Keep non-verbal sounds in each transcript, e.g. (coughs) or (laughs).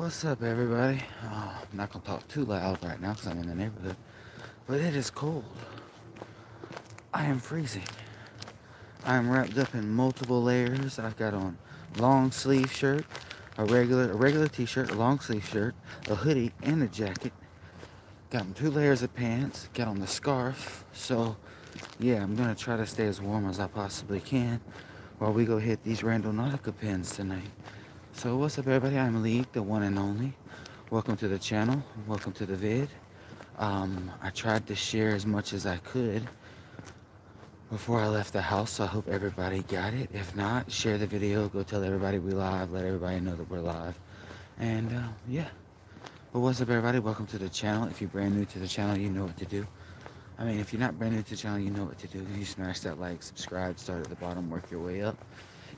What's up, everybody? Oh, I'm not gonna talk too loud right now because I'm in the neighborhood, but it is cold. I am freezing. I am wrapped up in multiple layers. I've got on long sleeve shirt, a regular a regular t-shirt, a long sleeve shirt, a hoodie, and a jacket. Got on two layers of pants. Got on the scarf. So, yeah, I'm gonna try to stay as warm as I possibly can while we go hit these Randonautica pins tonight. So what's up everybody, I'm Lee, the one and only. Welcome to the channel, welcome to the vid. Um, I tried to share as much as I could before I left the house, so I hope everybody got it. If not, share the video, go tell everybody we live, let everybody know that we're live. And uh, yeah, but what's up everybody, welcome to the channel. If you're brand new to the channel, you know what to do. I mean, if you're not brand new to the channel, you know what to do. You smash that like, subscribe, start at the bottom, work your way up.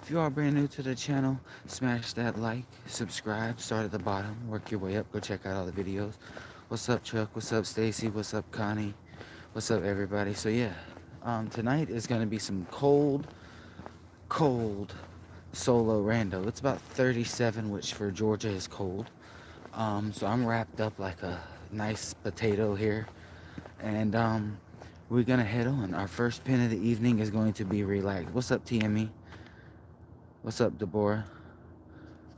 If you are brand new to the channel, smash that like, subscribe, start at the bottom, work your way up, go check out all the videos. What's up, Chuck? What's up, Stacy? What's up, Connie? What's up, everybody? So yeah, um, tonight is gonna be some cold, cold solo rando. It's about 37, which for Georgia is cold. Um, so I'm wrapped up like a nice potato here, and um, we're gonna head on. Our first pin of the evening is going to be relaxed. What's up, TME? What's up, Deborah?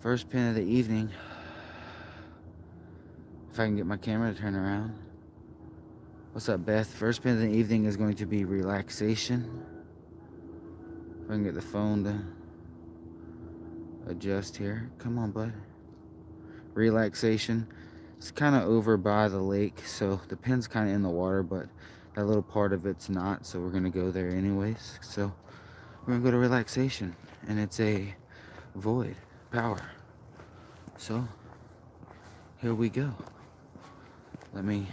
First pin of the evening. If I can get my camera to turn around. What's up, Beth? First pin of the evening is going to be relaxation. If I can get the phone to adjust here. Come on, bud. Relaxation. It's kind of over by the lake, so the pin's kind of in the water, but that little part of it's not, so we're going to go there anyways. So we're going to go to relaxation and it's a void power. So here we go. Let me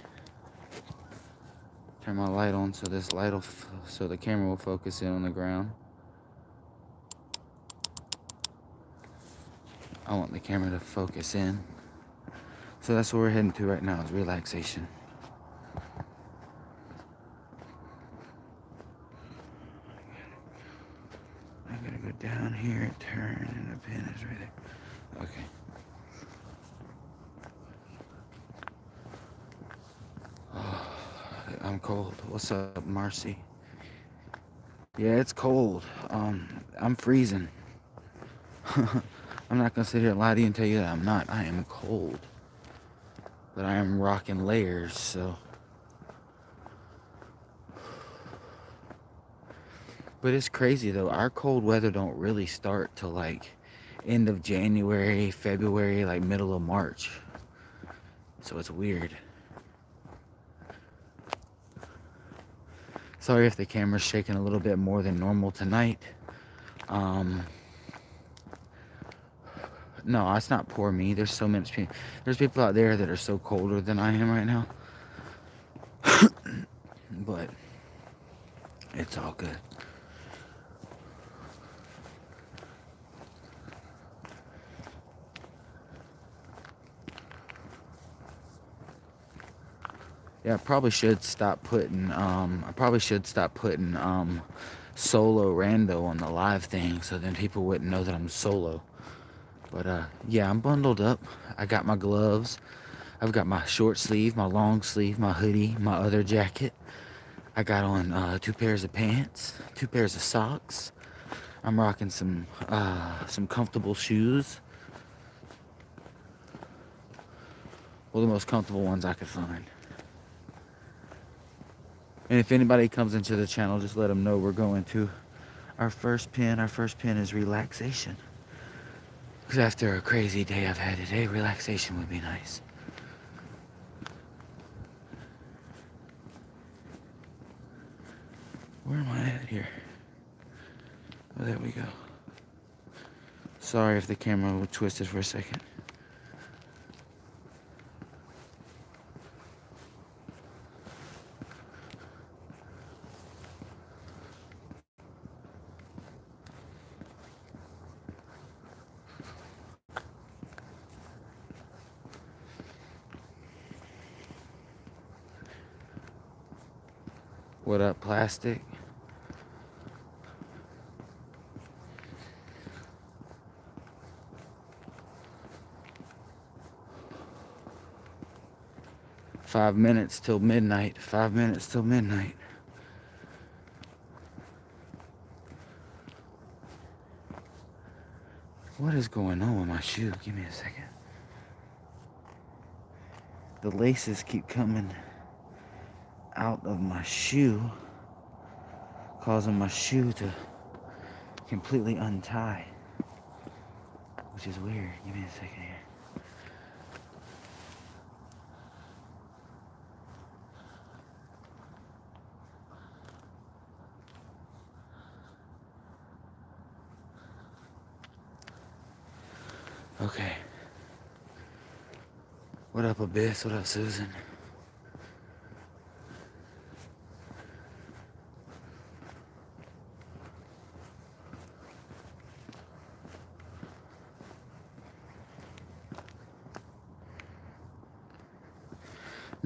turn my light on so this light will, so the camera will focus in on the ground. I want the camera to focus in. So that's what we're heading to right now is relaxation. Down here, turn, and the pin is right there. Okay. Oh, I'm cold. What's up, Marcy? Yeah, it's cold. Um, I'm freezing. (laughs) I'm not gonna sit here and lie to you and tell you that I'm not. I am cold. But I am rocking layers, so. But it's crazy though. Our cold weather don't really start till like end of January, February, like middle of March. So it's weird. Sorry if the camera's shaking a little bit more than normal tonight. Um, no, it's not poor me. There's so many people. There's people out there that are so colder than I am right now. (coughs) but it's all good. Yeah, I probably should stop putting, um, I probably should stop putting, um, solo rando on the live thing so then people wouldn't know that I'm solo. But, uh, yeah, I'm bundled up. I got my gloves. I've got my short sleeve, my long sleeve, my hoodie, my other jacket. I got on, uh, two pairs of pants, two pairs of socks. I'm rocking some, uh, some comfortable shoes. Well, the most comfortable ones I could find. And if anybody comes into the channel, just let them know we're going to our first pin. Our first pin is relaxation. Because after a crazy day I've had today, relaxation would be nice. Where am I at here? Oh, there we go. Sorry if the camera twisted for a second. What up, plastic? Five minutes till midnight. Five minutes till midnight. What is going on with my shoe? Give me a second. The laces keep coming out of my shoe, causing my shoe to completely untie, which is weird. Give me a second here. Okay. What up, Abyss? What up, Susan?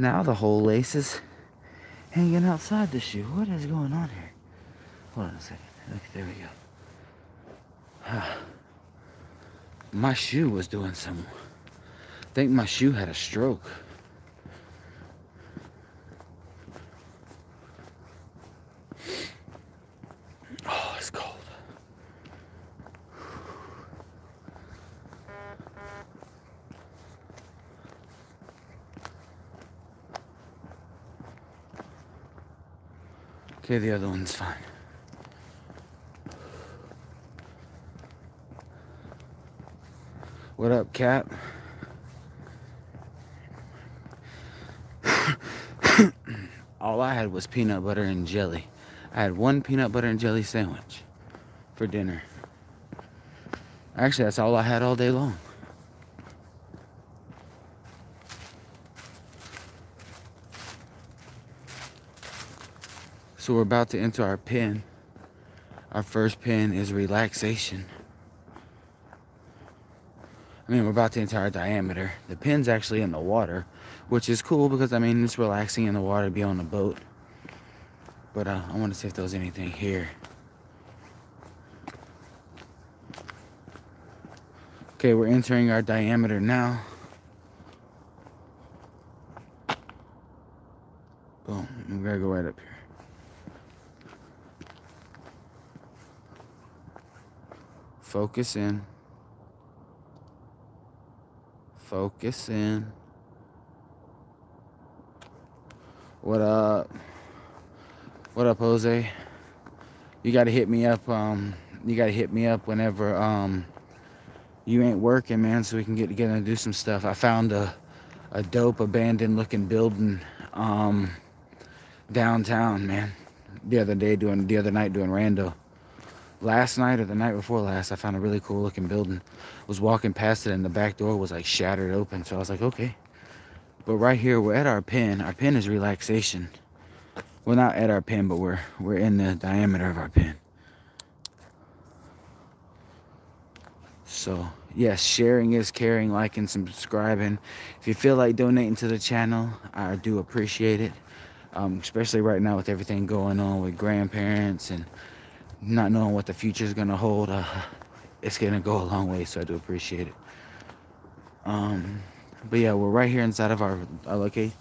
Now the whole lace is hanging outside the shoe. What is going on here? Hold on a second. Okay, there we go. Ah. My shoe was doing some. I think my shoe had a stroke. Okay, the other one's fine. What up, Cap? (coughs) all I had was peanut butter and jelly. I had one peanut butter and jelly sandwich for dinner. Actually, that's all I had all day long. So we're about to enter our pin. Our first pin is relaxation. I mean, we're about to enter our diameter. The pin's actually in the water, which is cool because, I mean, it's relaxing in the water to be on the boat. But uh, I want to see if there was anything here. Okay, we're entering our diameter now. Boom, we gotta go right up here. Focus in. Focus in. What up? What up, Jose? You gotta hit me up. Um, you gotta hit me up whenever um you ain't working, man, so we can get together and do some stuff. I found a a dope abandoned looking building um downtown, man. The other day doing the other night doing rando last night or the night before last, I found a really cool looking building. Was walking past it and the back door was like shattered open. So I was like, okay. But right here, we're at our pin. Our pin is relaxation. Well, not at our pin, but we're we're in the diameter of our pin. So yes, sharing is caring, liking, subscribing. If you feel like donating to the channel, I do appreciate it. Um, especially right now with everything going on with grandparents and not knowing what the future is going to hold, uh, it's going to go a long way, so I do appreciate it. Um, but yeah, we're right here inside of our, our location.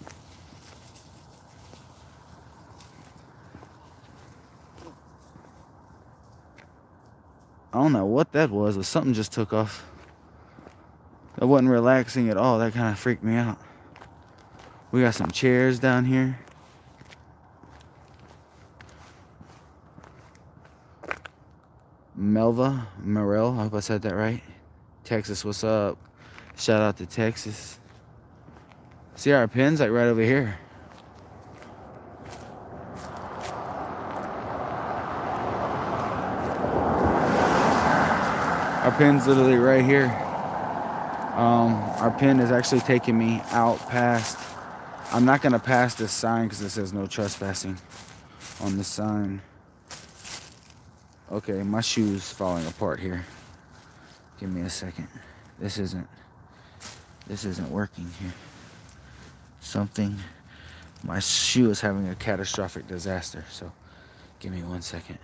I don't know what that was, but something just took off. That wasn't relaxing at all. That kind of freaked me out. We got some chairs down here. Melva Morel. I hope I said that right. Texas, what's up? Shout out to Texas. See our pins like right over here. Our pin's literally right here. Um, our pin is actually taking me out past. I'm not gonna pass this sign because it says no trespassing on the sign. Okay, my shoe's falling apart here. Give me a second. This isn't this isn't working here. Something my shoe is having a catastrophic disaster, so give me one second.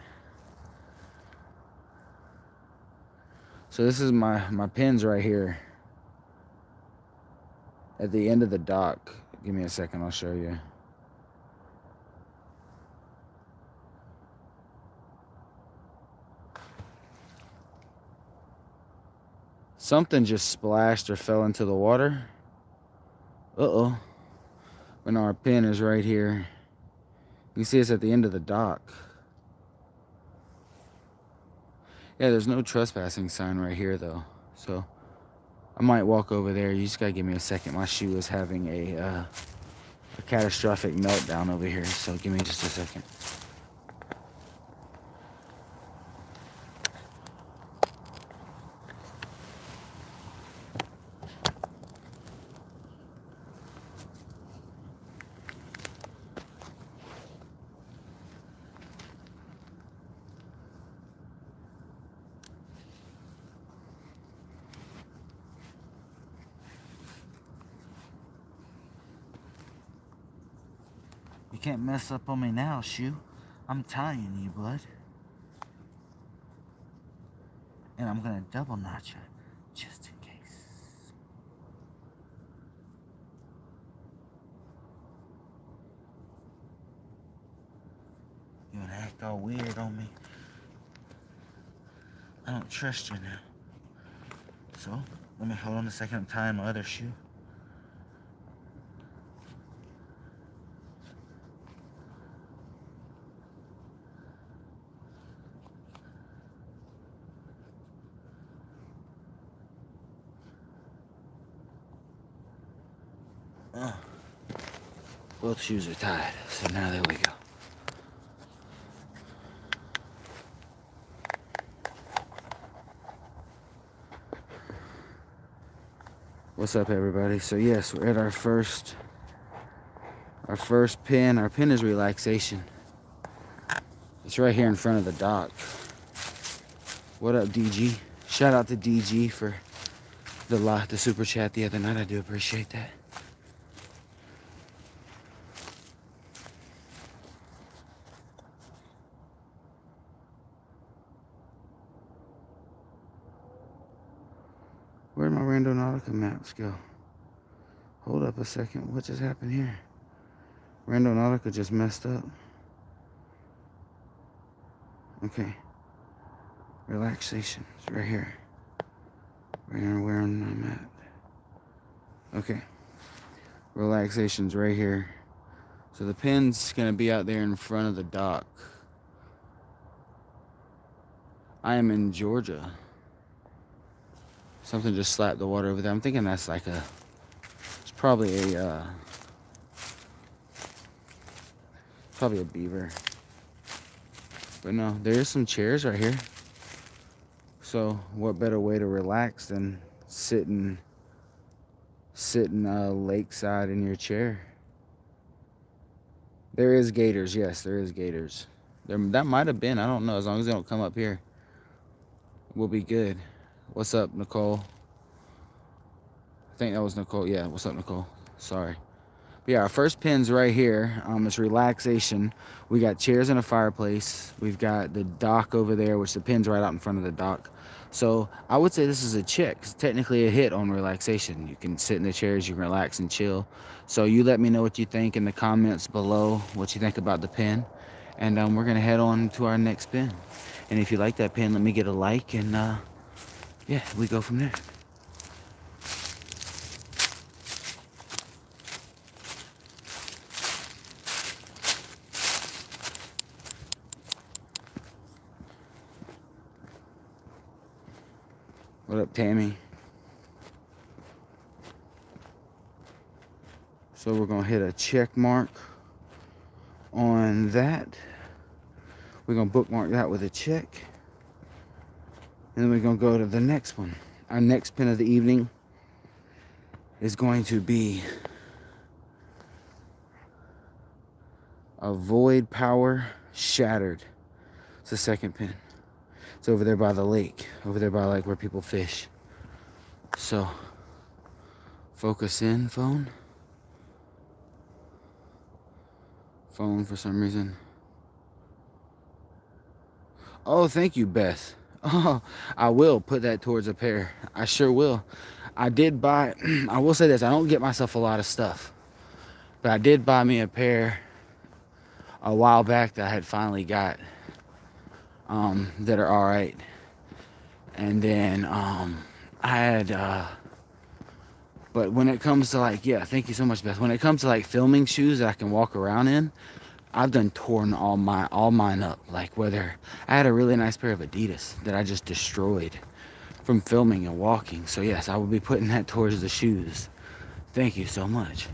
So this is my my pins right here at the end of the dock Give me a second, I'll show you. Something just splashed or fell into the water. Uh-oh. No, our pin is right here. You see it's at the end of the dock. Yeah, there's no trespassing sign right here though. So I might walk over there. You just gotta give me a second. My shoe is having a, uh, a catastrophic meltdown over here. So give me just a second. Mess up on me now, shoe. I'm tying you, bud. And I'm gonna double notch you, just in case. You wanna act all weird on me? I don't trust you now. So, let me hold on a second. I'm tying my other shoe. Oh. Both shoes are tied, so now there we go. What's up everybody? So yes, we're at our first our first pin. Our pin is relaxation. It's right here in front of the dock. What up DG? Shout out to DG for the lot, the super chat the other night. I do appreciate that. Where'd my Randonautica maps go? Hold up a second. What just happened here? Randonautica just messed up. Okay. Relaxation. It's right here. Right here where I'm at. Okay. Relaxation's right here. So the pin's gonna be out there in front of the dock. I am in Georgia. Something just slapped the water over there. I'm thinking that's like a, it's probably a, uh, probably a beaver. But no, there's some chairs right here. So what better way to relax than sitting, sitting uh, lakeside in your chair. There is gators, yes, there is gators. There, that might have been, I don't know, as long as they don't come up here, we'll be good. What's up, Nicole? I think that was Nicole. Yeah, what's up, Nicole? Sorry. But yeah, our first pin's right here. Um, it's relaxation. We got chairs and a fireplace. We've got the dock over there, which the pin's right out in front of the dock. So I would say this is a check. It's technically a hit on relaxation. You can sit in the chairs, you can relax and chill. So you let me know what you think in the comments below, what you think about the pin. And um, we're gonna head on to our next pin. And if you like that pin, let me get a like and uh, yeah, we go from there. What up, Tammy? So we're gonna hit a check mark on that. We're gonna bookmark that with a check. And then we're going to go to the next one. Our next pin of the evening is going to be Avoid Power Shattered. It's the second pin. It's over there by the lake, over there by like where people fish. So, focus in, phone. Phone for some reason. Oh, thank you, Beth. Oh, (laughs) I will put that towards a pair. I sure will. I did buy, (clears throat) I will say this, I don't get myself a lot of stuff. But I did buy me a pair a while back that I had finally got um, that are all right. And then um, I had, uh, but when it comes to like, yeah, thank you so much, Beth. When it comes to like filming shoes that I can walk around in, I've done torn all my all mine up. Like whether I had a really nice pair of Adidas that I just destroyed from filming and walking. So yes, I will be putting that towards the shoes. Thank you so much.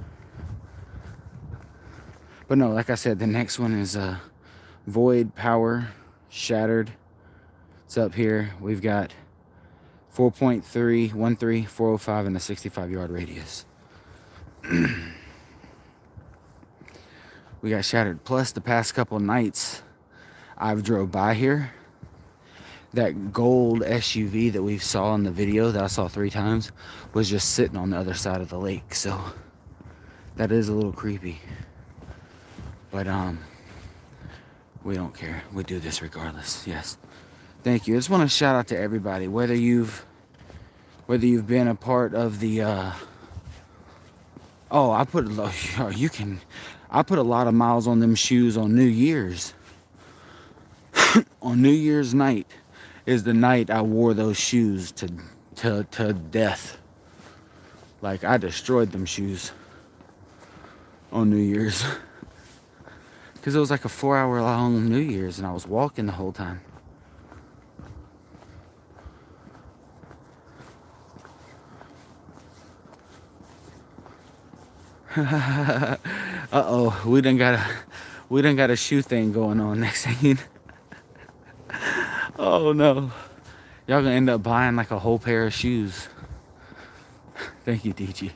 But no, like I said, the next one is uh, Void Power Shattered. It's up here. We've got 4.3, 13, 405, and a 65 yard radius. (clears throat) we got shattered. Plus, the past couple nights I've drove by here. That gold SUV that we saw in the video that I saw three times was just sitting on the other side of the lake. So that is a little creepy. But um, we don't care. We do this regardless. Yes. Thank you. I just want to shout out to everybody, whether you've whether you've been a part of the uh, oh, I put you can I put a lot of miles on them shoes on New Year's. (laughs) on New Year's night is the night I wore those shoes to to to death. Like I destroyed them shoes on New Year's. (laughs) Because it was like a four hour long New Year's and I was walking the whole time. (laughs) Uh-oh, we done got a we done got a shoe thing going on next (laughs) thing. oh no. Y'all gonna end up buying like a whole pair of shoes. (laughs) Thank you, DG.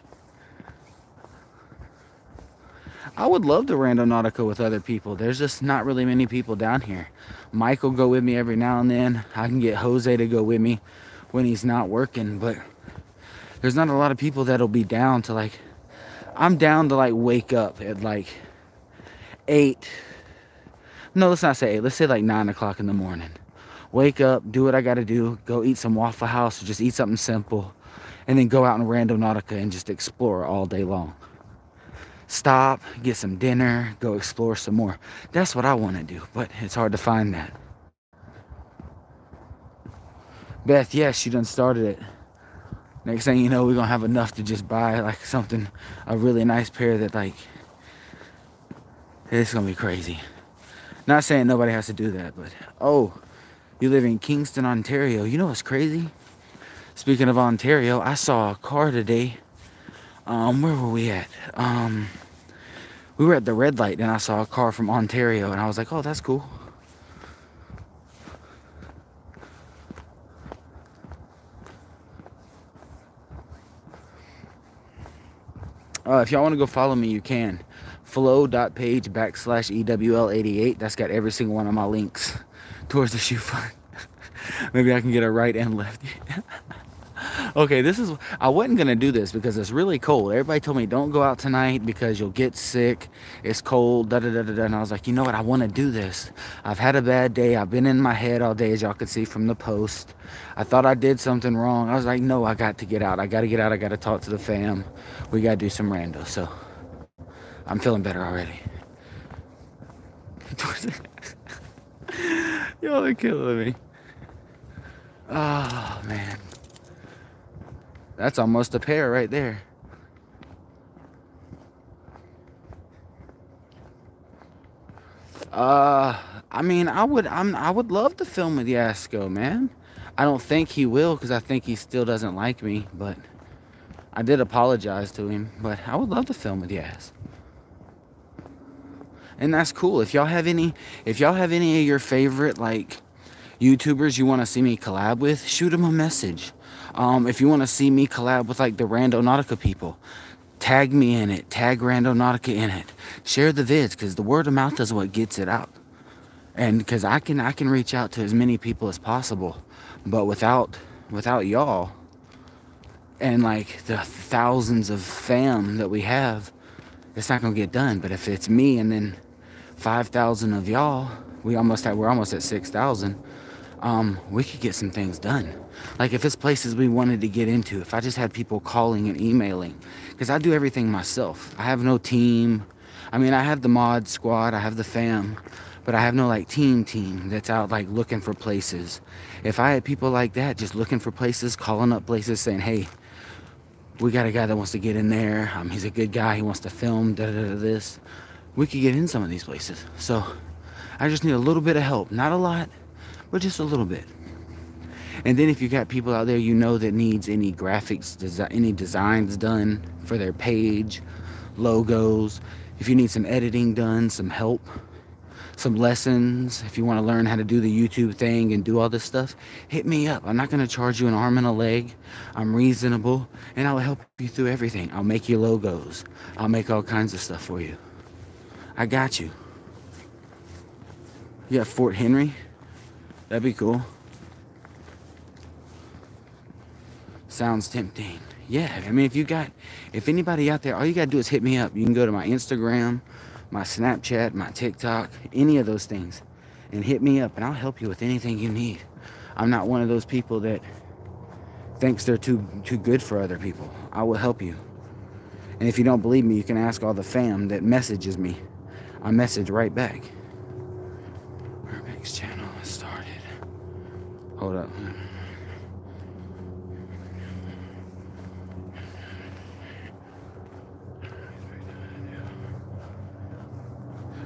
I would love to Randonautica with other people. There's just not really many people down here. Mike will go with me every now and then. I can get Jose to go with me when he's not working, but there's not a lot of people that'll be down to like, I'm down to like wake up at like eight. No, let's not say eight. Let's say like nine o'clock in the morning. Wake up, do what I gotta do, go eat some Waffle House or just eat something simple, and then go out in Randonautica and just explore all day long stop, get some dinner, go explore some more. That's what I want to do, but it's hard to find that. Beth, yes, you done started it. Next thing you know, we're gonna have enough to just buy like something, a really nice pair that like, it's gonna be crazy. Not saying nobody has to do that, but oh, you live in Kingston, Ontario. You know what's crazy? Speaking of Ontario, I saw a car today. Um, where were we at? Um, we were at the red light and I saw a car from Ontario and I was like, oh, that's cool. Uh, if y'all want to go follow me, you can. Flow.page backslash EWL88. That's got every single one of my links towards the shoe fund. (laughs) Maybe I can get a right and left. (laughs) (laughs) okay, this is, I wasn't going to do this because it's really cold. Everybody told me don't go out tonight because you'll get sick. It's cold, da da da da da. And I was like, you know what? I want to do this. I've had a bad day. I've been in my head all day, as y'all could see from the post. I thought I did something wrong. I was like, no, I got to get out. I got to get out. I got to talk to the fam. We got to do some rando. So I'm feeling better already. (laughs) Y'all are killing me. Oh, man. That's almost a pair right there. Uh, I mean, I would, I'm, I would love to film with Yasko, man. I don't think he will because I think he still doesn't like me, but I did apologize to him. But I would love to film with Yas. And that's cool. If y'all have any, if y'all have any of your favorite like YouTubers you want to see me collab with, shoot them a message. Um, if you want to see me collab with like the Randonautica people, tag me in it. Tag Randonautica in it. Share the vids because the word of mouth is what gets it out. And because I can I can reach out to as many people as possible, but without without y'all and like the thousands of fam that we have, it's not gonna get done. But if it's me and then five thousand of y'all, we almost have we're almost at six thousand um, we could get some things done. Like if it's places we wanted to get into, if I just had people calling and emailing, because I do everything myself. I have no team. I mean, I have the mod squad, I have the fam, but I have no like team team that's out like looking for places. If I had people like that just looking for places, calling up places saying, hey, we got a guy that wants to get in there. Um, he's a good guy. He wants to film da, da, da, this. We could get in some of these places. So I just need a little bit of help. Not a lot, but just a little bit. And then if you got people out there you know that needs any graphics, desi any designs done for their page, logos, if you need some editing done, some help, some lessons, if you want to learn how to do the YouTube thing and do all this stuff, hit me up. I'm not going to charge you an arm and a leg. I'm reasonable and I'll help you through everything. I'll make you logos. I'll make all kinds of stuff for you. I got you. You got Fort Henry? That'd be cool. Sounds tempting. Yeah, I mean, if you got, if anybody out there, all you got to do is hit me up. You can go to my Instagram, my Snapchat, my TikTok, any of those things, and hit me up, and I'll help you with anything you need. I'm not one of those people that thinks they're too too good for other people. I will help you. And if you don't believe me, you can ask all the fam that messages me. I message right back. Urbex channel. Hold up.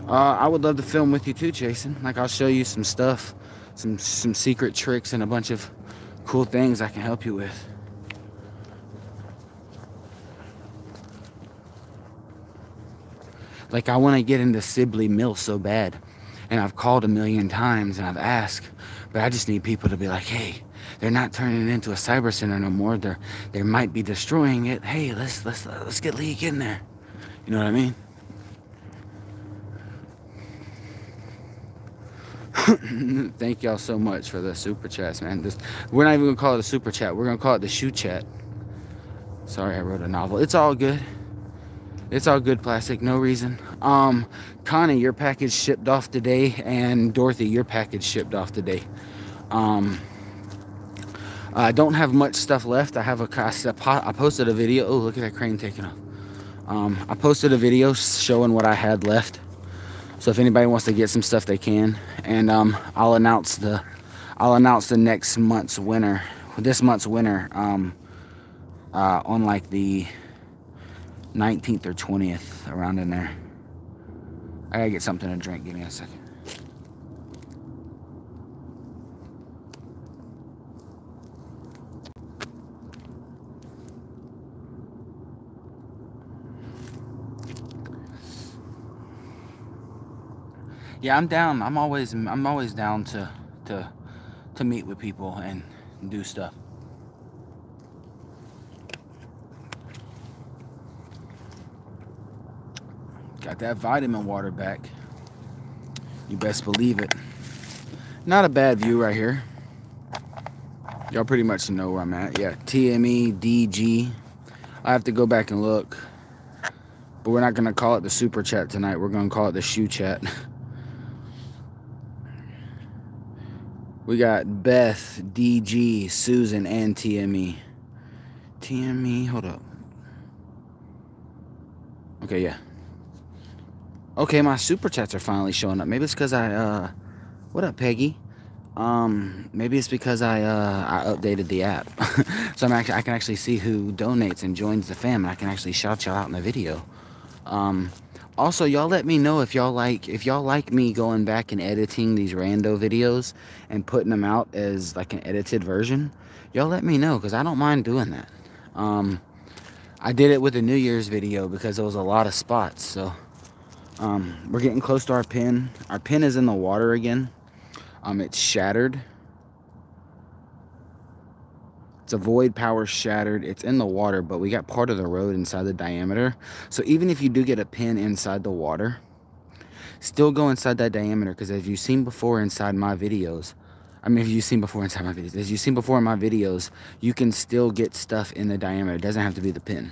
Uh, I would love to film with you too, Jason. Like I'll show you some stuff, some some secret tricks and a bunch of cool things I can help you with. Like I want to get into Sibley Mill so bad. And I've called a million times and I've asked, but I just need people to be like, hey, they're not turning it into a cyber center no more. They're they might be destroying it. Hey, let's let's let's get Leage in there. You know what I mean? (laughs) Thank y'all so much for the super chats, man. This, we're not even gonna call it a super chat. We're gonna call it the shoe chat. Sorry, I wrote a novel. It's all good. It's all good, plastic. No reason. Um, Connie, your package shipped off today, and Dorothy, your package shipped off today. Um, I don't have much stuff left. I have a I posted a video. Oh, look at that crane taking off. Um, I posted a video showing what I had left. So if anybody wants to get some stuff, they can. And um, I'll announce the I'll announce the next month's winner, this month's winner, um, uh, on like the 19th or 20th, around in there. I gotta get something to drink. Give me a second. yeah, I'm down. I'm always I'm always down to to to meet with people and do stuff. Got that vitamin water back. You best believe it. Not a bad view right here. Y'all pretty much know where I'm at. Yeah, TME, DG. I have to go back and look. But we're not going to call it the super chat tonight. We're going to call it the shoe chat. (laughs) We got Beth, DG, Susan, and TME. TME, hold up. Okay, yeah. Okay, my super chats are finally showing up. Maybe it's because I, uh, what up, Peggy? Um, maybe it's because I, uh, I updated the app. (laughs) so I'm actually, I can actually see who donates and joins the fam, and I can actually shout y'all out in the video. Um, also y'all let me know if y'all like if y'all like me going back and editing these rando videos and putting them out as like an edited version y'all let me know because i don't mind doing that um i did it with the new year's video because there was a lot of spots so um we're getting close to our pin our pin is in the water again um it's shattered it's a void power shattered. It's in the water, but we got part of the road inside the diameter. So even if you do get a pin inside the water, still go inside that diameter because as you've seen before inside my videos, I mean, if you've seen before inside my videos, as you've seen before in my videos, you can still get stuff in the diameter. It doesn't have to be the pin.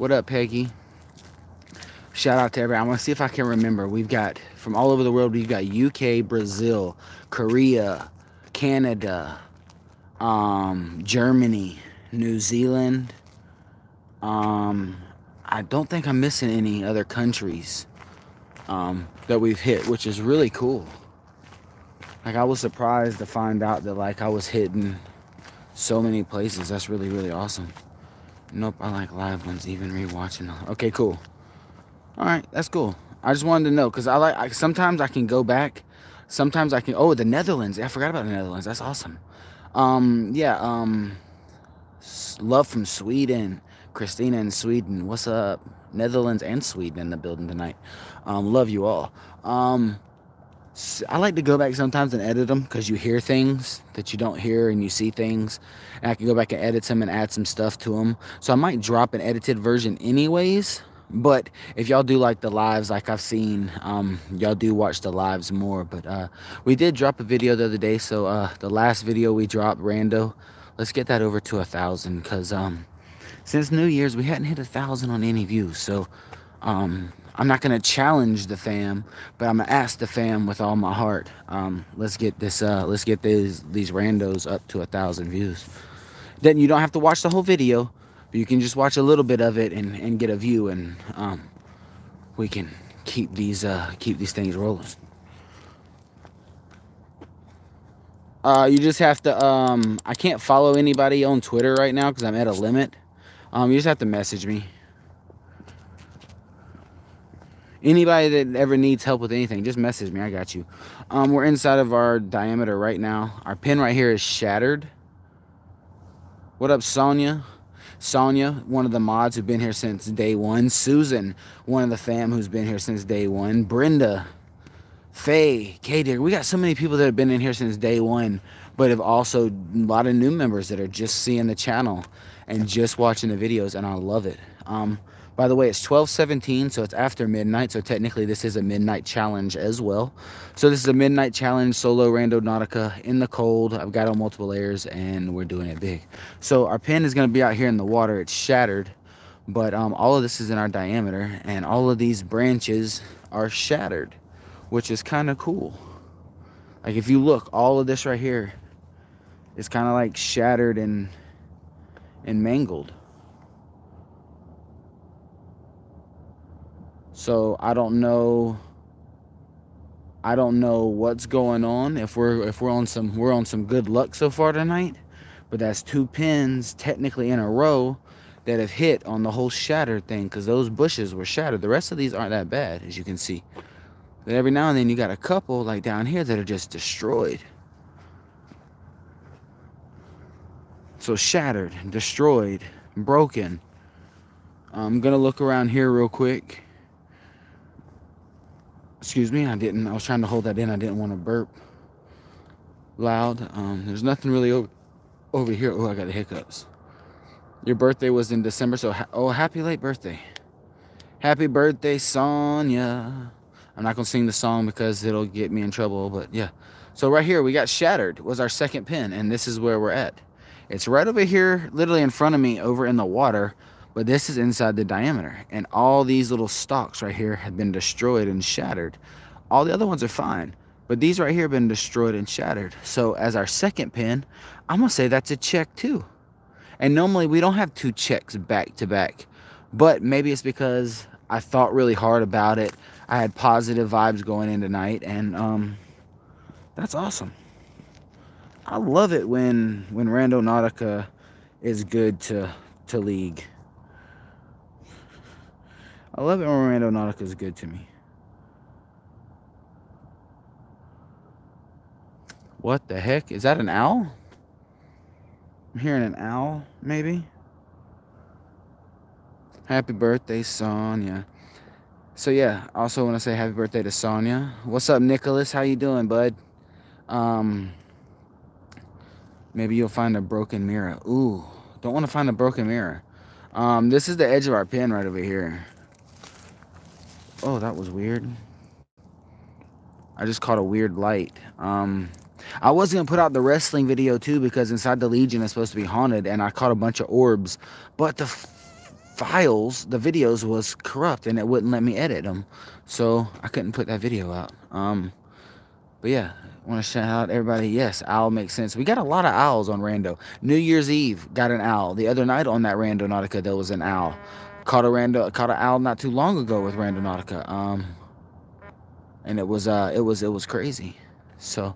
What up, Peggy? Shout out to everybody. I want to see if I can remember. We've got from all over the world. We've got UK, Brazil, Korea, Canada, um, Germany, New Zealand. Um, I don't think I'm missing any other countries um, that we've hit, which is really cool. Like I was surprised to find out that like I was hitting so many places. That's really really awesome. Nope, I like live ones, even rewatching them. Okay, cool. All right, that's cool. I just wanted to know because I like. I, sometimes I can go back. Sometimes I can. Oh, the Netherlands. I forgot about the Netherlands. That's awesome. Um, yeah. Um, love from Sweden. Christina in Sweden. What's up? Netherlands and Sweden in the building tonight. Um, love you all. Um, I like to go back sometimes and edit them because you hear things that you don't hear and you see things. And I can go back and edit them and add some stuff to them. So I might drop an edited version anyways. But if y'all do like the lives, like I've seen, um, y'all do watch the lives more. But uh, we did drop a video the other day. So uh, the last video we dropped, Rando, let's get that over to a thousand because um, since New Year's, we hadn't hit a thousand on any views. So um, I'm not gonna challenge the fam, but I'm gonna ask the fam with all my heart. Um, let's get this. Uh, let's get these these randos up to a thousand views. Then you don't have to watch the whole video, but you can just watch a little bit of it and, and get a view, and um, we can keep these uh, keep these things rolling. Uh, you just have to. Um, I can't follow anybody on Twitter right now because I'm at a limit. Um, you just have to message me. Anybody that ever needs help with anything, just message me. I got you. Um, we're inside of our diameter right now. Our pin right here is shattered. What up, Sonia? Sonia, one of the mods who've been here since day one. Susan, one of the fam who's been here since day one. Brenda, Faye, K Digger. We got so many people that have been in here since day one, but have also a lot of new members that are just seeing the channel and just watching the videos, and I love it. Um, by the way, it's 12:17, so it's after midnight. So technically, this is a midnight challenge as well. So this is a midnight challenge solo Randonautica in the cold. I've got on multiple layers, and we're doing it big. So our pin is going to be out here in the water. It's shattered, but um, all of this is in our diameter, and all of these branches are shattered, which is kind of cool. Like if you look, all of this right here is kind of like shattered and and mangled. So I don't know I don't know what's going on if we're if we're on some we're on some good luck so far tonight, but that's two pins technically in a row that have hit on the whole shattered thing because those bushes were shattered. The rest of these aren't that bad as you can see. But every now and then you got a couple like down here that are just destroyed. So shattered, destroyed, broken. I'm gonna look around here real quick. Excuse me, I didn't. I was trying to hold that in. I didn't want to burp loud. Um, there's nothing really over, over here. Oh, I got the hiccups. Your birthday was in December, so ha oh, happy late birthday. Happy birthday, Sonia. I'm not gonna sing the song because it'll get me in trouble, but yeah. So right here, we got shattered. Was our second pin, and this is where we're at. It's right over here, literally in front of me, over in the water, but this is inside the diameter. And all these little stalks right here have been destroyed and shattered. All the other ones are fine, but these right here have been destroyed and shattered. So as our second pin, I'm gonna say that's a check too. And normally we don't have two checks back to back, but maybe it's because I thought really hard about it. I had positive vibes going in tonight, and um, that's awesome. I love it when when Randonautica is good to to Leage. I love it when Randonautica is good to me. What the heck? Is that an owl? I'm hearing an owl, maybe. Happy birthday, Sonia. So yeah, also want to say happy birthday to Sonia. What's up, Nicholas? How you doing, bud? Um, Maybe you'll find a broken mirror. Ooh, don't want to find a broken mirror. Um, this is the edge of our pen right over here. Oh, that was weird. I just caught a weird light. Um, I was going to put out the wrestling video too because inside the Legion is supposed to be haunted and I caught a bunch of orbs. But the files, the videos was corrupt and it wouldn't let me edit them. So I couldn't put that video out. Um, but yeah, I want to shout out everybody. Yes, owl makes sense. We got a lot of owls on Rando. New Year's Eve got an owl. The other night on that Randonautica, there was an owl. Caught a rando, caught an owl not too long ago with Randonautica. Um, and it was uh, it was it was crazy. So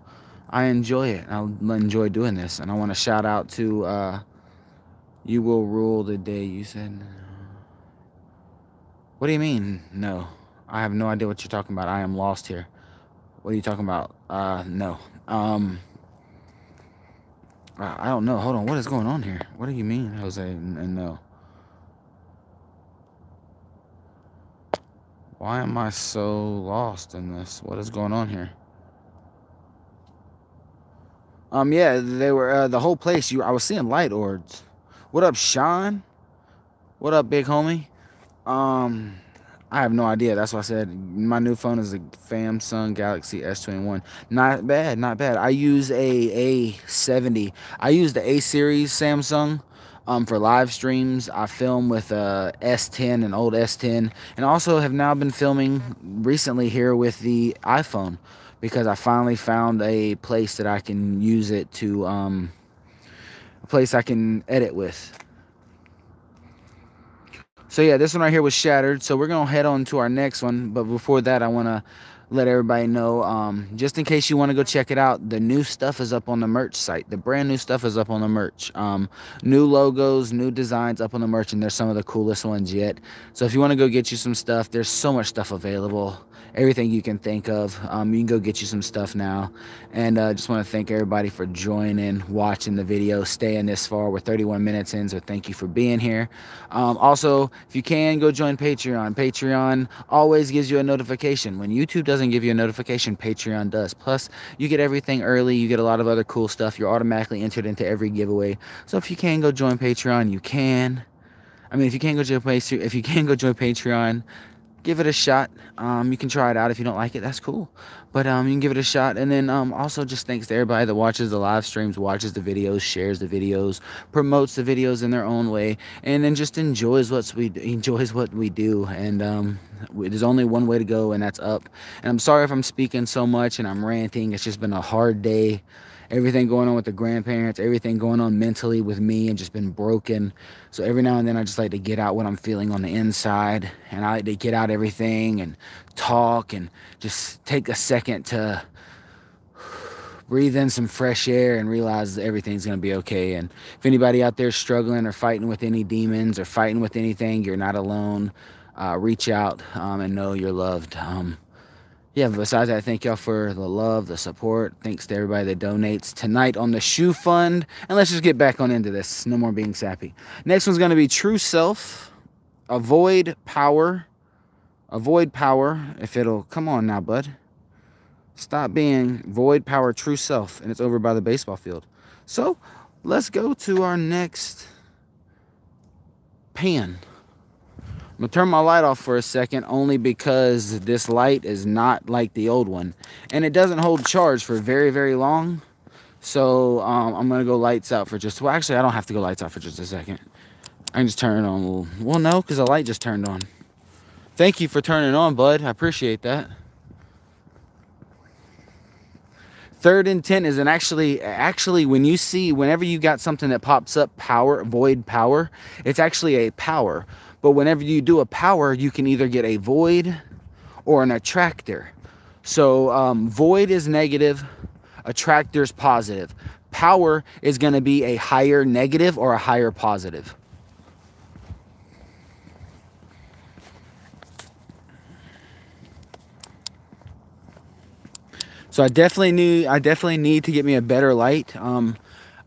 I enjoy it. I enjoy doing this, and I want to shout out to uh, you will rule the day. You said. What do you mean? No, I have no idea what you're talking about. I am lost here. What are you talking about? Uh, no. Um, I don't know. Hold on. What is going on here? What do you mean, Jose? And no. Why am I so lost in this? What is going on here? Um, yeah, they were uh, the whole place. You, I was seeing light orbs. What up, Sean? What up, big homie? Um, I have no idea. That's why I said my new phone is a Samsung Galaxy S21. Not bad, not bad. I use a A70. I use the A series Samsung um, for live streams. I film with a S10, an old S10, and also have now been filming recently here with the iPhone because I finally found a place that I can use it to, um, a place I can edit with. So yeah, this one right here was shattered. So we're gonna head on to our next one. But before that, I wanna let everybody know, um, just in case you want to go check it out, the new stuff is up on the merch site. The brand new stuff is up on the merch. Um, new logos, new designs up on the merch, and they're some of the coolest ones yet. So if you want to go get you some stuff, there's so much stuff available everything you can think of. Um, you can go get you some stuff now. And uh, just want to thank everybody for joining, watching the video, staying this far. We're 31 minutes in, so thank you for being here. Um, also, if you can, go join Patreon. Patreon always gives you a notification. When YouTube doesn't give you a notification, Patreon does. Plus, you get everything early. You get a lot of other cool stuff. You're automatically entered into every giveaway. So if you can go join Patreon, you can. I mean, if you can't go join Patreon, if you can go join Patreon, give it a shot. Um, you can try it out. If you don't like it, that's cool. But um, you can give it a shot. And then um, also just thanks to everybody that watches the live streams, watches the videos, shares the videos, promotes the videos in their own way, and then just enjoys what we enjoys what we do. And um, there's only one way to go, and that's up. And I'm sorry if I'm speaking so much and I'm ranting. It's just been a hard day everything going on with the grandparents, everything going on mentally with me and just been broken. So every now and then I just like to get out what I'm feeling on the inside and I like to get out everything and talk and just take a second to breathe in some fresh air and realize everything's going to be okay. And if anybody out there struggling or fighting with any demons or fighting with anything, you're not alone. Uh, reach out um, and know you're loved. Um, yeah, besides that, thank y'all for the love, the support. Thanks to everybody that donates tonight on the shoe fund. And let's just get back on into this. No more being sappy. Next one's going to be True Self. Avoid power. Avoid power. If it'll. Come on now, bud. Stop being void power, true self. And it's over by the baseball field. So let's go to our next pan. I'm gonna turn my light off for a second only because this light is not like the old one. And it doesn't hold charge for very very long. So um, I'm gonna go lights out for just well actually I don't have to go lights out for just a second. I can just turn it on. Well no because the light just turned on. Thank you for turning on bud. I appreciate that. Third intent is an actually actually when you see whenever you got something that pops up power void power it's actually a power but whenever you do a power, you can either get a void or an attractor. So um, void is negative, attractor is positive. Power is going to be a higher negative or a higher positive. So I definitely need I definitely need to get me a better light. Um,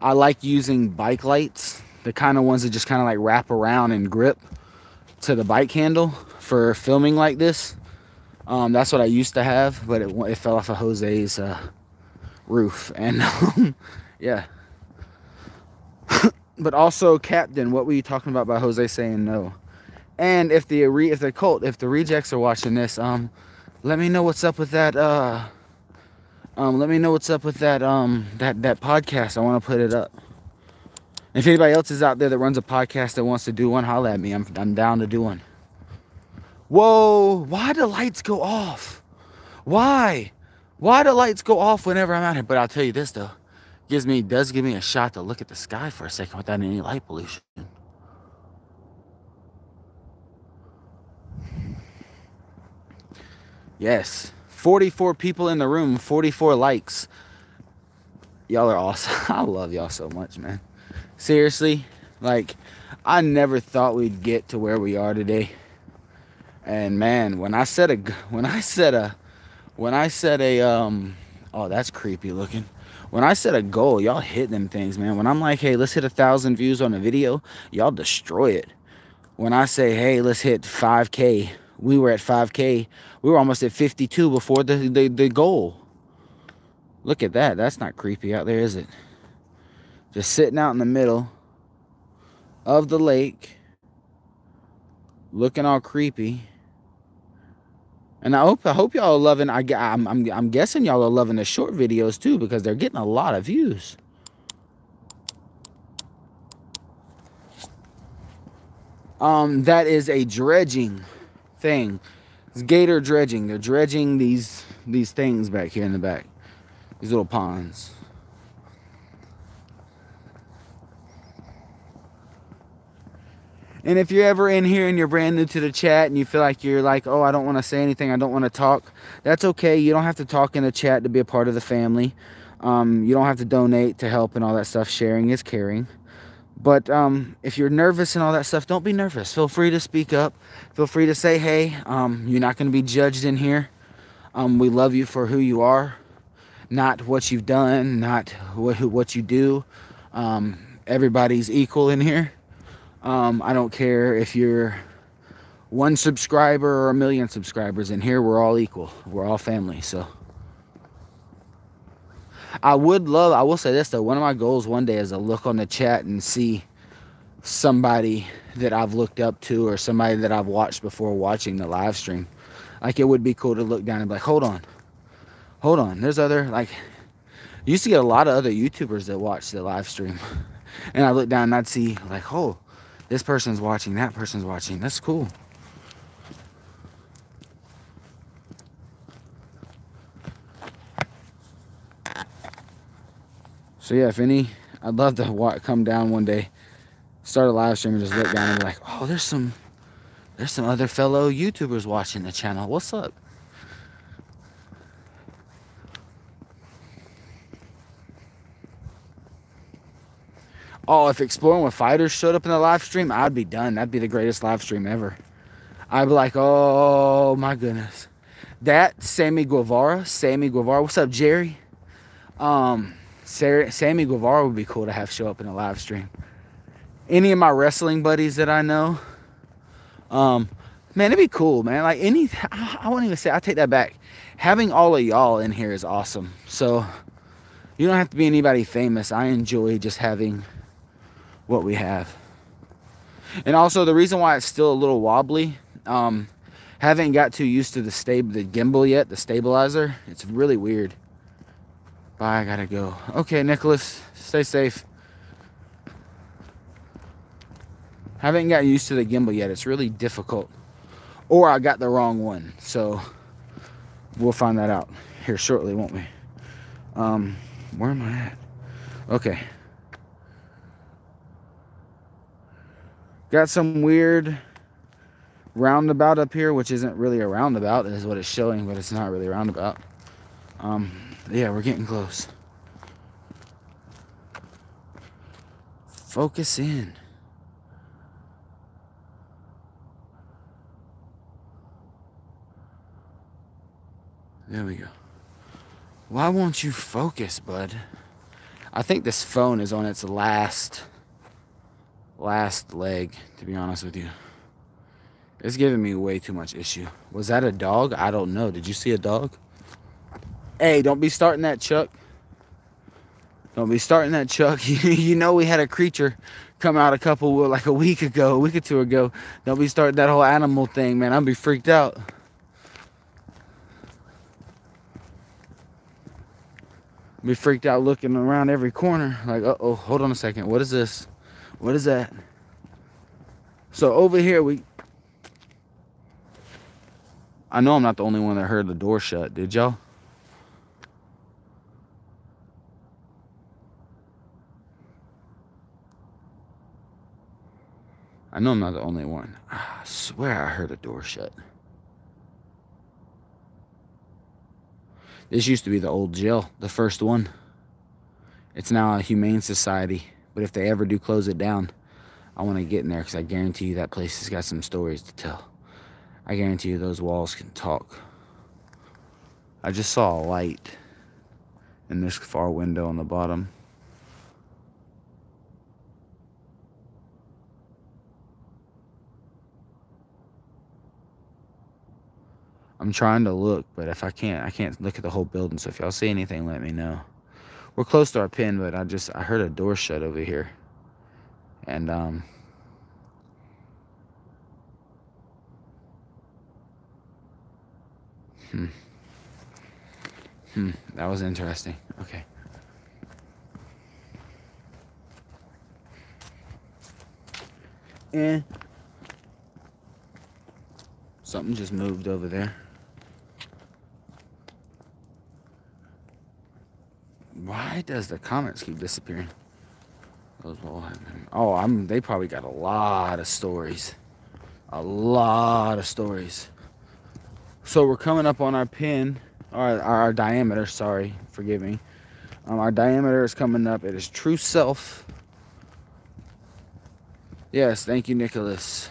I like using bike lights, the kind of ones that just kind of like wrap around and grip to the bike handle for filming like this. Um, that's what I used to have, but it, it fell off of Jose's uh, roof. (laughs) And um, yeah. (laughs) but also, Captain, what were you talking about by Jose saying no? And if the if the cult, if the rejects are watching this, um, let me know what's up with that. Uh, um, let me know what's up with that um that that podcast. I want to put it up. If anybody else is out there that runs a podcast that wants to do one, holla at me. I'm, I'm down to do one. Whoa, why do lights go off? Why? Why do lights go off whenever I'm out here? But I'll tell you this though. Gives me does give me a shot to look at the sky for a second without any light pollution. Yes. 44 people in the room, 44 likes. Y'all are awesome. (laughs) I love y'all so much, man. Seriously, like I never thought we'd get to where we are today. And man, when I set (laughs) a when I set a when I set a um oh that's creepy looking. When I set a goal, y'all hit them things, man. When I'm like, hey, let's hit a thousand views on a video, y'all destroy it. When I say, hey, let's hit 5k, we were at 5k. We were almost at 52 before the, the, the goal. Look at that. That's not creepy out there, is it? Just sitting out in the middle of the lake, looking all creepy. And I hope I hope y'all are loving. I, I'm, I'm I'm guessing y'all are loving the short videos too because they're getting a lot of views. Um, that is a dredging thing. It's gator dredging. They're dredging these these things back here in the back. These little ponds. And if you're ever in here and you're brand new to the chat and you feel like you're like, oh, I don't want to say anything, I don't want to talk, that's okay. You don't have to talk in the chat to be a part of the family. Um, you don't have to donate to help and all that stuff. Sharing is caring. But um, if you're nervous and all that stuff, don't be nervous. Feel free to speak up. Feel free to say, hey, um, you're not going to be judged in here. Um, we love you for who you are, not what you've done, not what, what you do. Um, everybody's equal in here. Um, I don't care if you're one subscriber or a million subscribers. In here, we're all equal. We're all family. So I would love, I will say this though, one of my goals one day is to look on the chat and see somebody that I've looked up to or somebody that I've watched before watching the live stream. Like it would be cool to look down and be like, hold on, hold on. There's other, like, used to get a lot of other YouTubers that watch the live stream. (laughs) And I look down and I'd see like, oh, this person's watching, that person's watching. That's cool. So yeah, if any, I'd love to come down one day, start a live stream and just look down and be like, oh, there's some, there's some other fellow YouTubers watching the channel. What's up? Oh, if Exploring with Fighters showed up in the live stream, I'd be done. That'd be the greatest live stream ever. I'd be like, oh my goodness. That Sammy Guevara, Sammy Guevara. What's up, Jerry? Um, Sammy Guevara would be cool to have show up in a live stream. Any of my wrestling buddies that I know, um, man, it'd be cool, man. Like any, I, won't even say. I take that back. Having all of y'all in here is awesome. So you don't have to be anybody famous. I enjoy just having what we have. And also the reason why it's still a little wobbly, um, haven't got too used to the stab the gimbal yet, the stabilizer. It's really weird. Bye, I gotta go. Okay, Nicholas, stay safe. Haven't got used to the gimbal yet. It's really difficult. Or I got the wrong one. So we'll find that out here shortly, won't we? Um, where am I at? Okay. Got some weird roundabout up here, which isn't really a roundabout, is what it's showing, but it's not really a roundabout. Um, yeah, we're getting close. Focus in. There we go. Why won't you focus, bud? I think this phone is on its last last leg, to be honest with you. It's giving me way too much issue. Was that a dog? I don't know. Did you see a dog? Hey, don't be starting that, Chuck. Don't be starting that, Chuck. (laughs) you know we had a creature come out a couple, like a week ago, a week or two ago. Don't be starting that whole animal thing, man. I'll be freaked out. Be freaked out looking around every corner. Like, uh-oh, hold on a second. What is this? What is that? So over here we I know I'm not the only one that heard the door shut, did y'all? I know I'm not the only one. Ah, I swear I heard a door shut. This used to be the old jail, the first one. It's now a humane society, but if they ever do close it down, I want to get in there because I guarantee you that place has got some stories to tell. I guarantee you those walls can talk. I just saw a light in this far window on the bottom. I'm trying to look, but if I can't, I can't look at the whole building. So if y'all see anything, let me know. We're close to our pin, but I just, I heard a door shut over here. And, um, hmm. Hmm, that was interesting. Okay. And something just moved over there. Why does the comments keep disappearing? Oh, I'm. They probably got a lot of stories. A lot of stories. So we're coming up on our pin, our, our diameter. Sorry, forgive me. Um, our diameter is coming up. It is true self. Yes, thank you, Nicholas.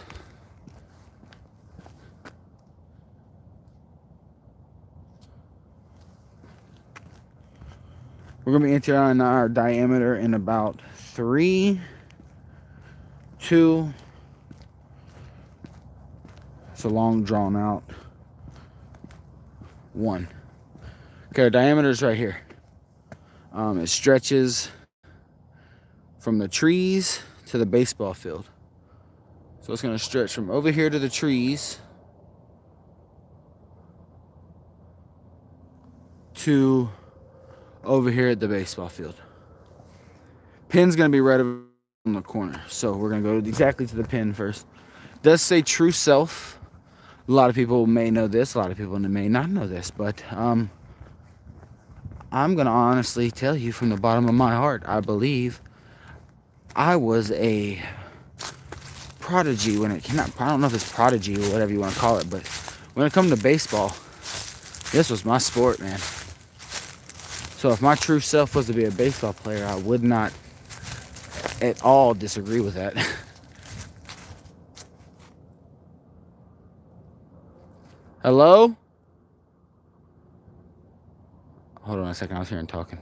We're going to be entering our diameter in about three, two, it's a long drawn out, one. Okay, our diameter is right here. Um, it stretches from the trees to the baseball field. So it's going to stretch from over here to the trees to over here at the baseball field. Pin's gonna be right over in the corner. So we're gonna go exactly to the pin first. Does say true self. A lot of people may know this, a lot of people may not know this, but um, I'm gonna honestly tell you from the bottom of my heart, I believe I was a prodigy when it came out. I don't know if it's prodigy or whatever you want to call it, but when it comes to baseball, this was my sport, man. So if my true self was to be a baseball player, I would not at all disagree with that. (laughs) Hello? Hold on a second, I was hearing talking.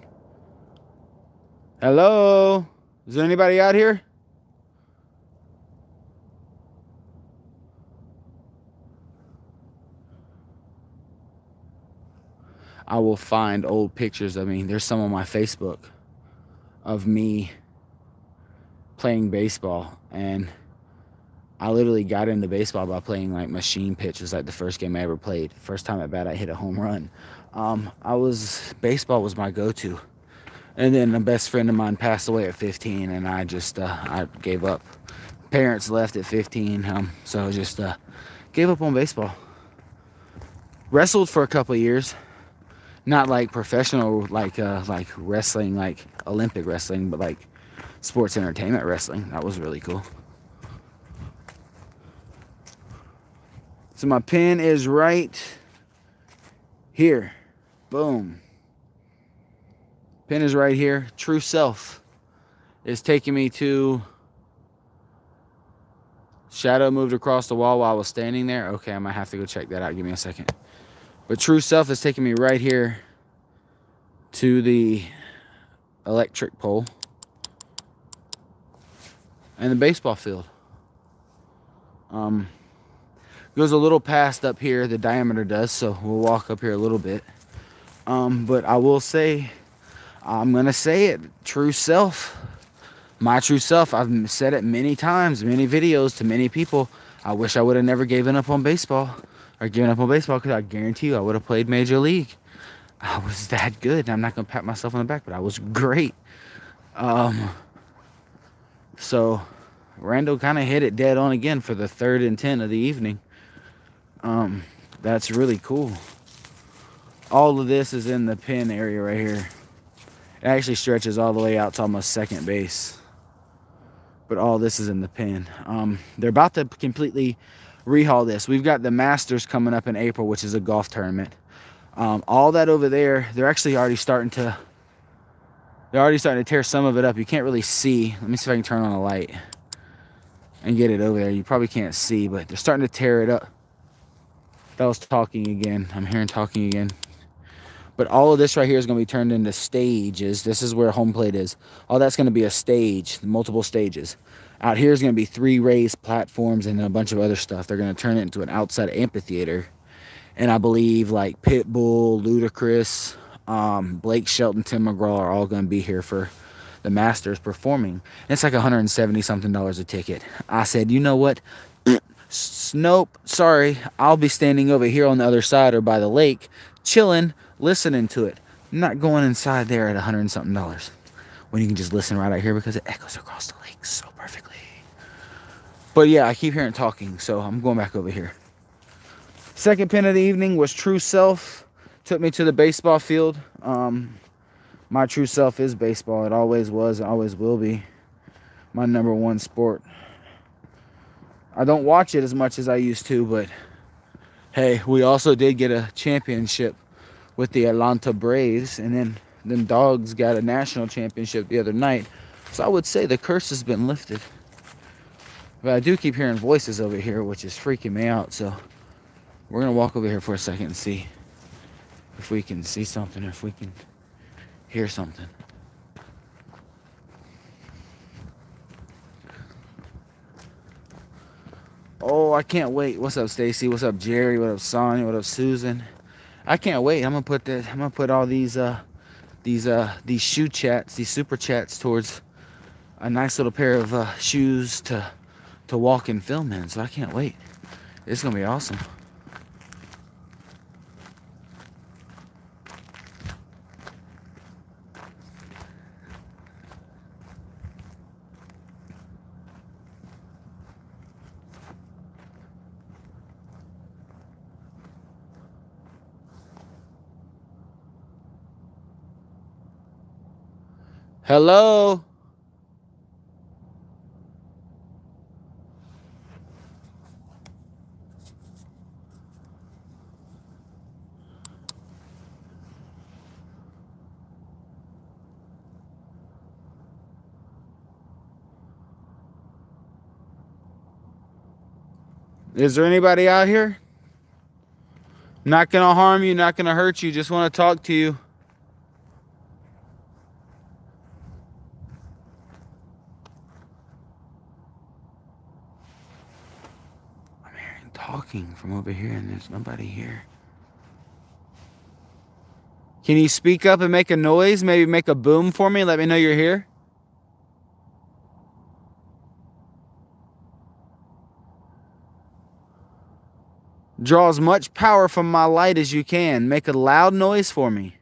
Hello? Is there anybody out here? I will find old pictures of me. There's some on my Facebook of me playing baseball and I literally got into baseball by playing like machine pitch. It was like the first game I ever played. First time at bat, I hit a home run. Um, I was baseball was my go-to, and then a best friend of mine passed away at 15, and I just uh, I gave up. Parents left at 15, um, so I just uh, gave up on baseball. Wrestled for a couple years, not like professional like uh, like wrestling like olympic wrestling but like sports entertainment wrestling. That was really cool. So my pin is right here. Boom. Pin is right here. True self is taking me to shadow moved across the wall while i was standing there. Okay i might have to go check that out. Give me a second but True Self is taking me right here to the electric pole and the baseball field. Um, goes a little past up here, the diameter does, so we'll walk up here a little bit. Um, but I will say, I'm going to say it, true self. My true self, I've said it many times, many videos to many people. I wish I would have never given up on baseball or giving up on baseball because I guarantee you I would have played Major League. I was that good. I'm not going to pat myself on the back, but I was great. Um, so Randall kind of hit it dead on again for the third intent of the evening. Um, that's really cool. All of this is in the pin area right here. It actually stretches all the way out to almost second base. But all this is in the pin. Um, they're about to completely rehaul this. We've got the Masters coming up in April, which is a golf tournament. Um, all that over there, they're actually already starting to, they're already starting to tear some of it up. You can't really see. Let me see if I can turn on a light and get it over there. You probably can't see, but they're starting to tear it up. That was talking again. I'm hearing talking again. But all of this right here is going to be turned into stages. This is where home plate is. All that's going to be a stage, multiple stages. Out here is going to be three raised platforms and a bunch of other stuff. They're going to turn it into an outside amphitheater. And I believe like Pitbull, Ludacris, um, Blake Shelton, Tim McGraw are all going to be here for the Masters performing. And it's like 170 something dollars a ticket. I said, you know what? (clears throat) nope, sorry. I'll be standing over here on the other side or by the lake, chilling listening to it. I'm not going inside there at a hundred and something dollars when you can just listen right out here because it echoes across the lake so perfectly. But yeah, I keep hearing talking, so I'm going back over here. Second pin of the evening was True Self. Took me to the baseball field. Um, my true self is baseball. It always was, always will be. My number one sport. I don't watch it as much as I used to, but hey, we also did get a championship with the Atlanta Braves, and then then Dogs got a national championship the other night. So I would say the curse has been lifted. But I do keep hearing voices over here, which is freaking me out. So we're gonna walk over here for a second and see if we can see something, if we can hear something. Oh, I can't wait. What's up, Stacy? What's up, Jerry? What up, Sonya? What up, Susan? I can't wait. I'm gonna put that. I'm gonna put all these uh, these uh, these shoe chats, these super chats towards a nice little pair of uh, shoes to to walk and film in. So I can't wait. It's gonna be awesome. Hello? Is there anybody out here? Not gonna harm you, not gonna hurt you, just wanna talk to you. I'm hearing talking from over here and there's nobody here. Can you speak up and make a noise? Maybe make a boom for me? Let me know you're here. Draw as much power from my light as you can. Make a loud noise for me.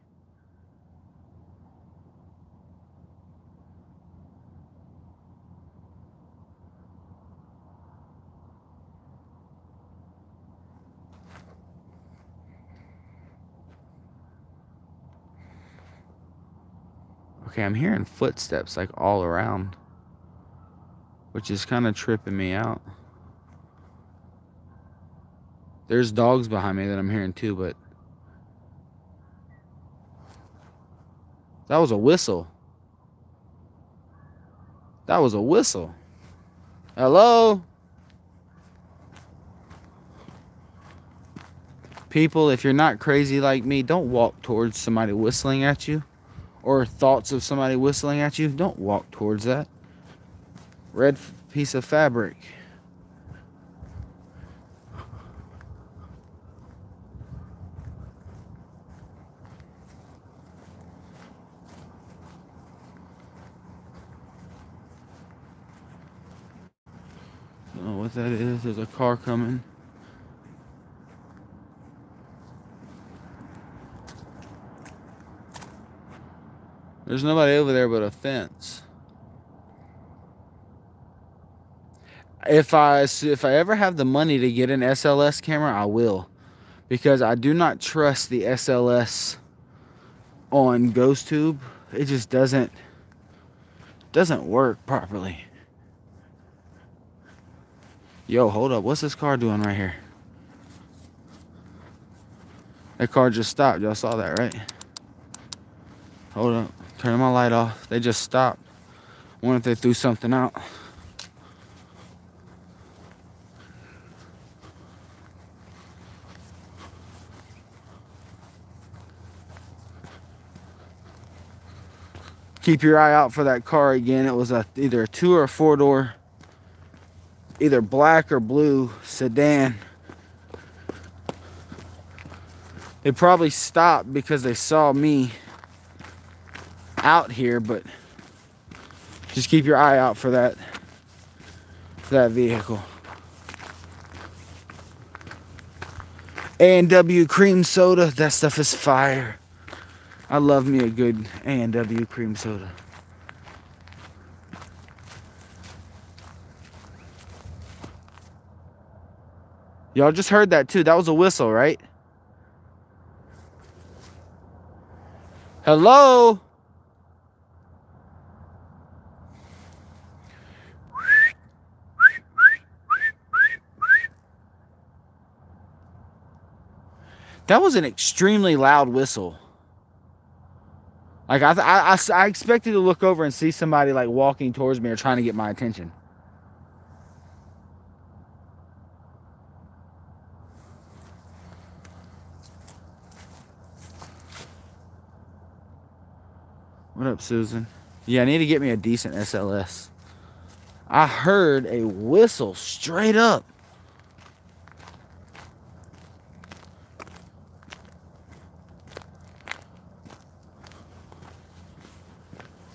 Okay, I'm hearing footsteps like all around, which is kind of tripping me out. There's dogs behind me that I'm hearing too, but that was a whistle. That was a whistle. Hello? People, if you're not crazy like me, don't walk towards somebody whistling at you or thoughts of somebody whistling at you, don't walk towards that. Red piece of fabric. That is. There's a car coming. There's nobody over there but a fence. if I if I ever have the money to get an SLS camera, I will, because I do not trust the SLS on GhostTube. It just doesn't doesn't work properly. Yo, hold up. What's this car doing right here? That car just stopped. Y'all saw that, right? Hold up. Turning my light off. They just stopped. wonder if they threw something out. keep your eye out for that car again. It was a either a two or a four door, either black or blue sedan. They probably stopped because they saw me out here, but just keep your eye out for that for that vehicle. A&W cream soda, that stuff is fire. I love me a good A&W cream soda. Y'all just heard that too. That was a whistle, right? Hello? That was an extremely loud whistle. Like I, I, I, expected to look over and see somebody like walking towards me or trying to get my attention. What up, Susan? Yeah, I need to get me a decent SLS. I heard a whistle straight up.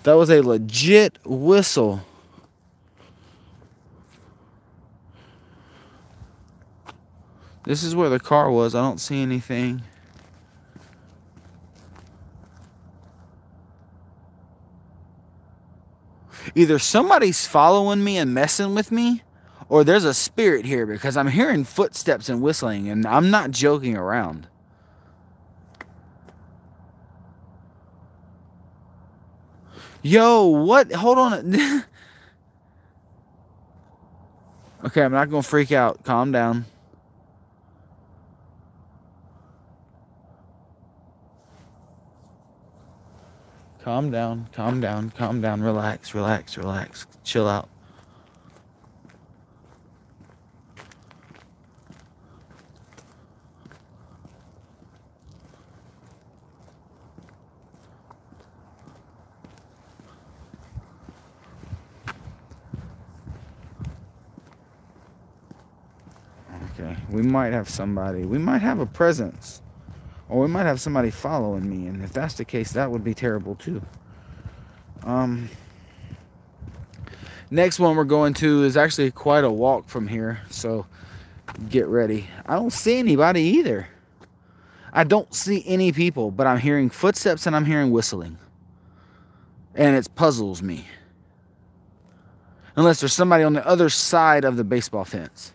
That was a legit whistle. This is where the car was. I don't see anything. Either somebody's following me and messing with me, or there's a spirit here because I'm hearing footsteps and whistling, and I'm not joking around. Yo, what? Hold on. (laughs) okay, I'm not going to freak out. Calm down. Calm down, calm down, calm down. Relax, relax, relax. Chill out. Okay, we might have somebody. We might have a presence. Or we might have somebody following me. And if that's the case, that would be terrible too. Um, next one we're going to is actually quite a walk from here. So get ready. I don't see anybody either. I don't see any people, but I'm hearing footsteps and I'm hearing whistling. And it puzzles me. Unless there's somebody on the other side of the baseball fence.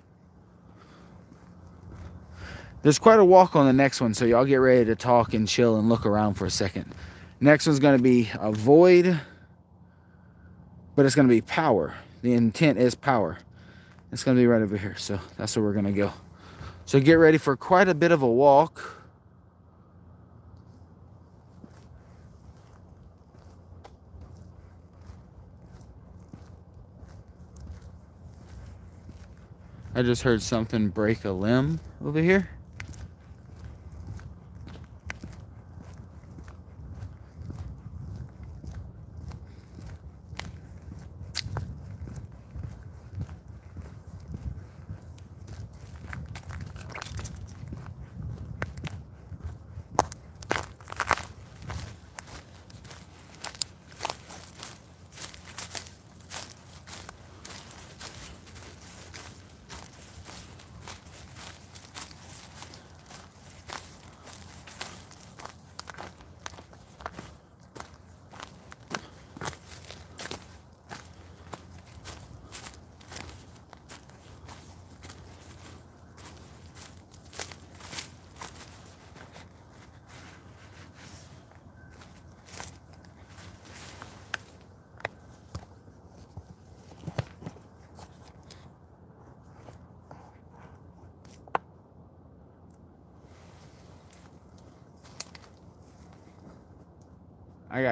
There's quite a walk on the next one, so y'all get ready to talk and chill and look around for a second. Next one's going to be a void, but it's going to be power. The intent is power. It's going to be right over here, so that's where we're going to go. So get ready for quite a bit of a walk. I just heard something break a limb over here.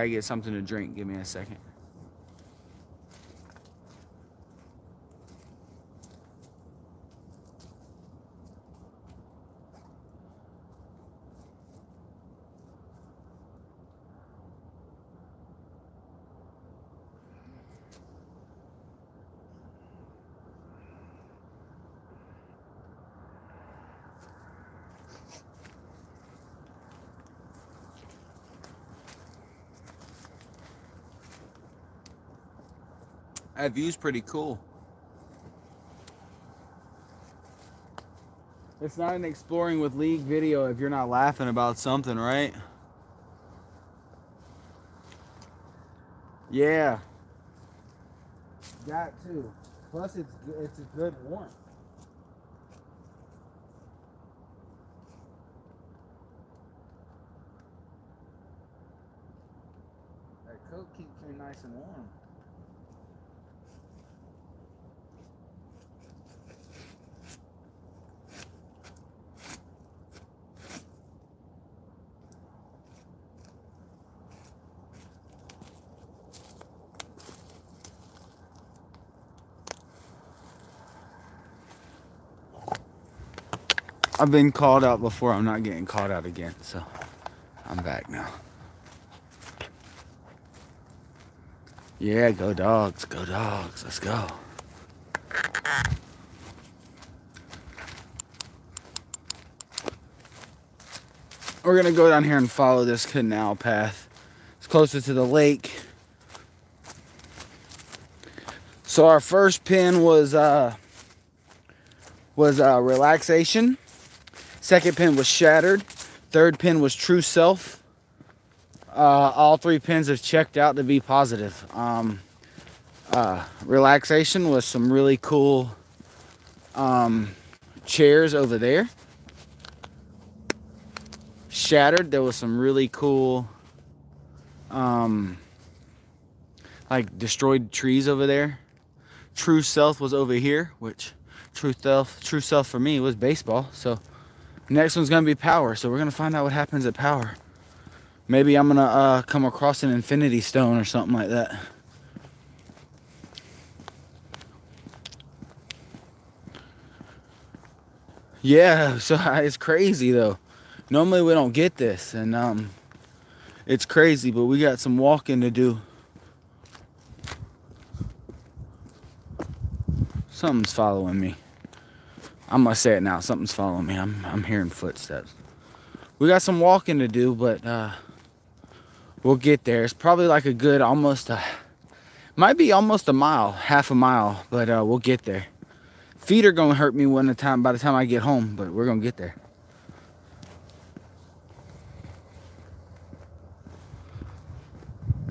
Gotta get something to drink. Give me a second. That view's pretty cool. It's not an exploring with Leage video if you're not laughing about something, right? Yeah. Got to. Plus, it's it's a good warmth. That coat keeps me nice and warm. I've been called out before. I'm not getting called out again. So I'm back now. Yeah, go dogs. Go dogs. Let's go. We're going to go down here and follow this canal path. It's closer to the lake. So our first pin was uh was uh relaxation. Second pin was shattered. Third pin was true self. Uh, all three pins have checked out to be positive. Um, uh, relaxation was some really cool um, chairs over there. Shattered, there was some really cool um, like destroyed trees over there. True self was over here, which true self, true self for me was baseball. So Next one's gonna be power, so we're gonna find out what happens at power. Maybe I'm gonna uh, come across an infinity stone or something like that. Yeah, (laughs) so (laughs) it's crazy though. Normally we don't get this, and um, it's crazy, but we got some walking to do. Something's following me. I'm gonna say it now. Something's following me. I'm I'm hearing footsteps. We got some walking to do, but uh, we'll get there. It's probably like a good almost a might be almost a mile, half a mile, but uh, we'll get there. Feet are gonna hurt me one time by the time I get home, but we're gonna get there.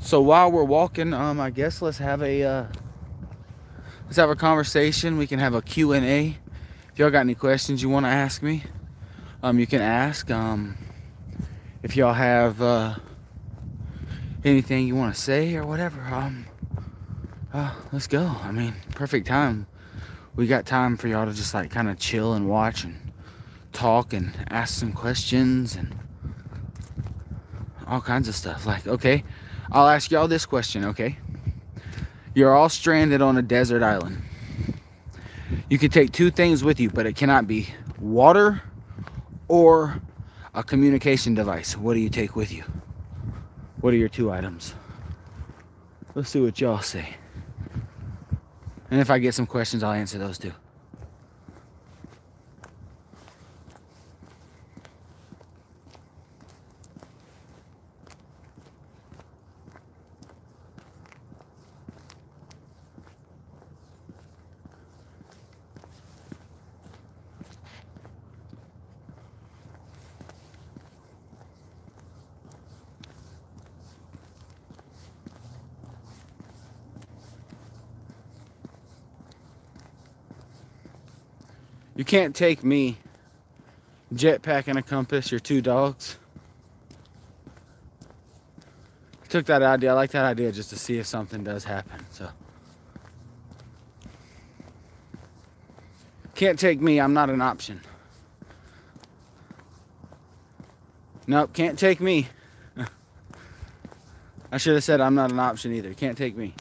So while we're walking, um, I guess let's have a uh, let's have a conversation. We can have a Q and A if y'all got any questions you want to ask me, um, you can ask. Um, if y'all have uh, anything you want to say or whatever, um, uh, let's go. I mean, perfect time. We got time for y'all to just like kind of chill and watch and talk and ask some questions and all kinds of stuff. Like, okay, I'll ask y'all this question, okay? You're all stranded on a desert island. You can take two things with you, but it cannot be water or a communication device. What do you take with you? What are your two items? Let's see what y'all say. And if I get some questions, I'll answer those too. You can't take me, jetpack and a compass, your two dogs. I took that idea. I like that idea just to see if something does happen. So can't take me. I'm not an option. Nope, can't take me. (laughs) I should have said I'm not an option either. Can't take me.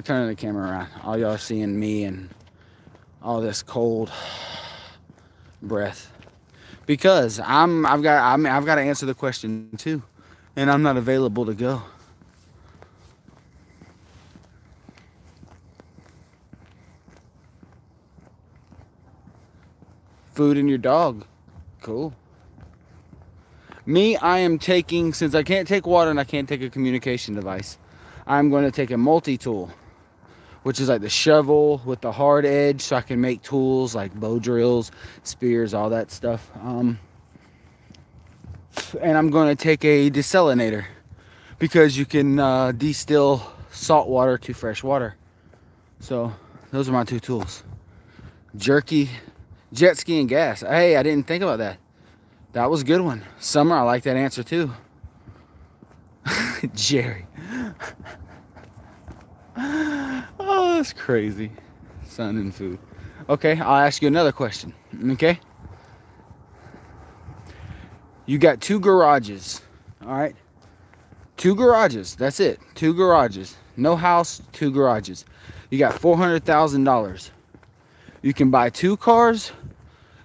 I'm turning the camera around. All y'all seeing me and all this cold breath. Because I'm I've got I'm, I've got to answer the question too. And I'm not available to go. food and your dog. Cool. Me, I am taking, since I can't take water and I can't take a communication device, I'm going to take a multi-tool, which is like the shovel with the hard edge so I can make tools like bow drills, spears, all that stuff. Um, and I'm going to take a desalinator because you can uh, distill salt water to fresh water. So those are my two tools. Jerky jet ski and gas. Hey, I didn't think about that. That was a good one. Summer, I like that answer too. (laughs) Jerry. (laughs) (sighs) oh, that's crazy. Sun and food. Okay, I'll ask you another question. Okay? You got two garages. All right? Two garages. That's it. Two garages. No house, two garages. You got $400,000. You can buy two cars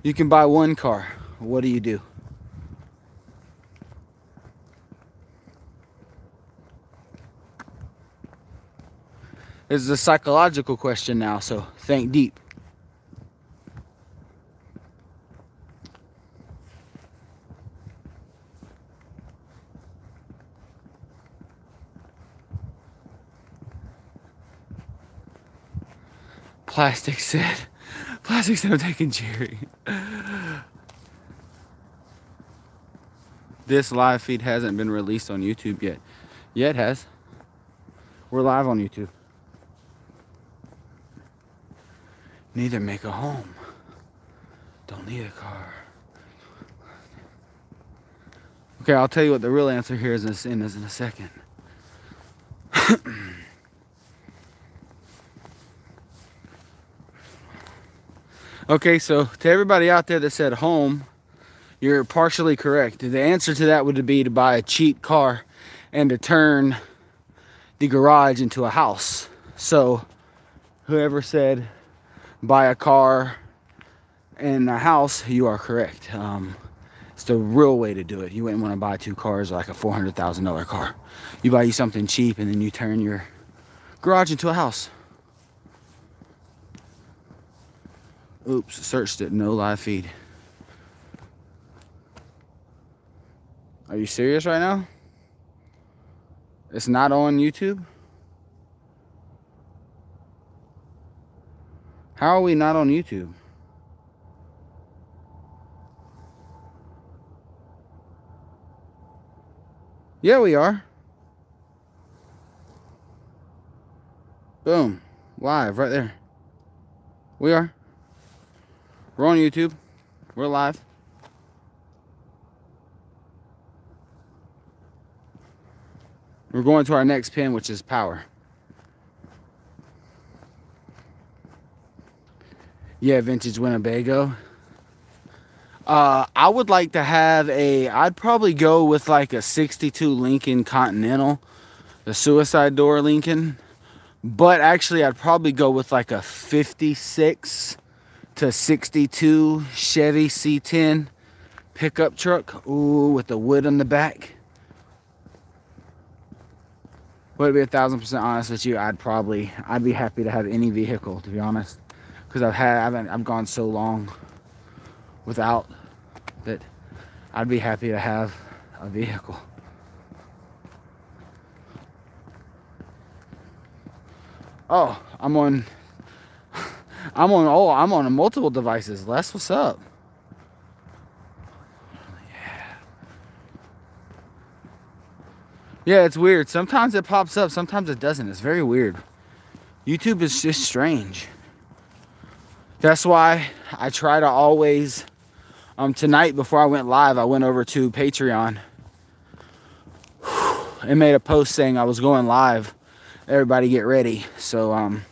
you can buy one car. What do you do? This is a psychological question now, so think deep. Plastic said. (laughs) Plastic said I'm taking Jerry. This live feed hasn't been released on YouTube yet. Yeah, it has. We're live on YouTube. Neither make a home. Don't need a car. Okay, I'll tell you what the real answer here is in, is in a second. (coughs) Okay, so to everybody out there that said home, you're partially correct. The answer to that would be to buy a cheap car and to turn the garage into a house. So whoever said buy a car and a house, you are correct. Um, it's the real way to do it. You wouldn't want to buy two cars like a $400,000 car. You buy you something cheap and then you turn your garage into a house. Oops, searched it, no live feed. Are you serious right now? It's not on YouTube? How are we not on YouTube? Yeah, we are. Boom. Live right there. We are. We're on YouTube. We're live. We're going to our next pin, which is power. Yeah, vintage Winnebago. Uh, I would like to have a, I'd probably go with like a 62 Lincoln Continental, the suicide door Lincoln. But actually, I'd probably go with like a 56 to 62 Chevy C10 pickup truck. Ooh, with the wood on the back. But to be a thousand percent honest with you, I'd probably I'd be happy to have any vehicle to be honest, because I've had I haven't I've gone so long without that I'd be happy to have a vehicle. Oh, I'm on (laughs) I'm on oh I'm on multiple devices. Les, what's up? Yeah. Yeah, it's weird. Sometimes it pops up, sometimes it doesn't. It's very weird. YouTube is just strange. That's why I try to always um tonight before I went live, I went over to Patreon and made a post saying I was going live. Everybody get ready. So um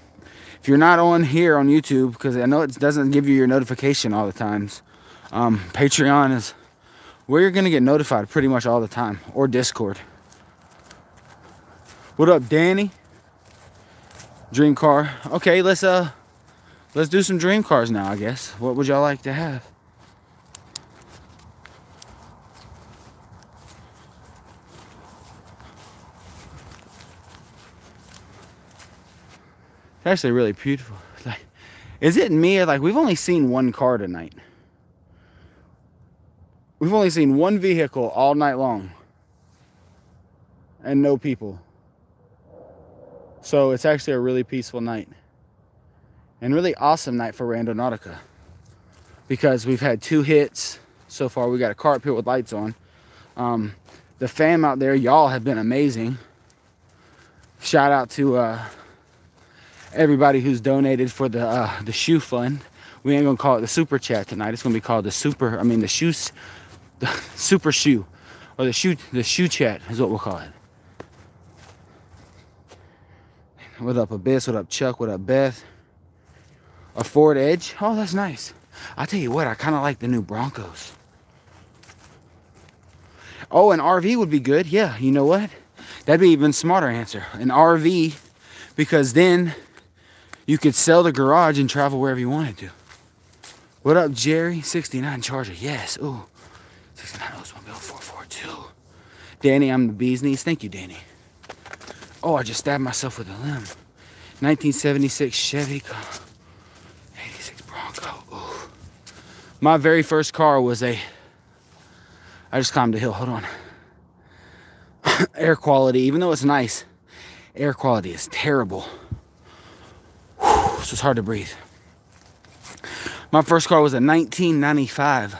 if you're not on here on YouTube, because I know it doesn't give you your notification all the times, um, Patreon is where you're gonna get notified pretty much all the time, or Discord. What up, Danny? Dream car. Okay, let's uh, let's do some dream cars now. I guess. What would y'all like to have? It's actually really beautiful. (laughs) Like, is it me like we've only seen one car tonight? We've only seen one vehicle all night long. And no people. So it's actually a really peaceful night. And really awesome night for Randonautica Because we've had two hits so far. We got a car up here with lights on. Um, the fam out there, y'all have been amazing. Shout out to uh, everybody who's donated for the uh, the shoe fund. We ain't gonna call it the super chat tonight. It's gonna be called the super. I mean the shoes, the (laughs) super shoe, or the shoe the shoe chat is what we'll call it. What up, Abyss? What up, Chuck? What up, Beth? A Ford Edge? Oh, that's nice. I tell you what, I kind of like the new Broncos. Oh, an RV would be good. Yeah, you know what? That'd be even smarter answer. An RV, because then you could sell the garage and travel wherever you wanted to. What up, Jerry? 69 Charger. Yes. Ooh. 69 Oldsmobile 442. Danny, I'm the bee's knees. Thank you, Danny. Oh, I just stabbed myself with a limb. 1976 Chevy. 86 Ooh. My very first car was a. I just climbed a hill. Hold on. (laughs) air quality, even though it's nice, air quality is terrible so it's hard to breathe. My first car was a 1995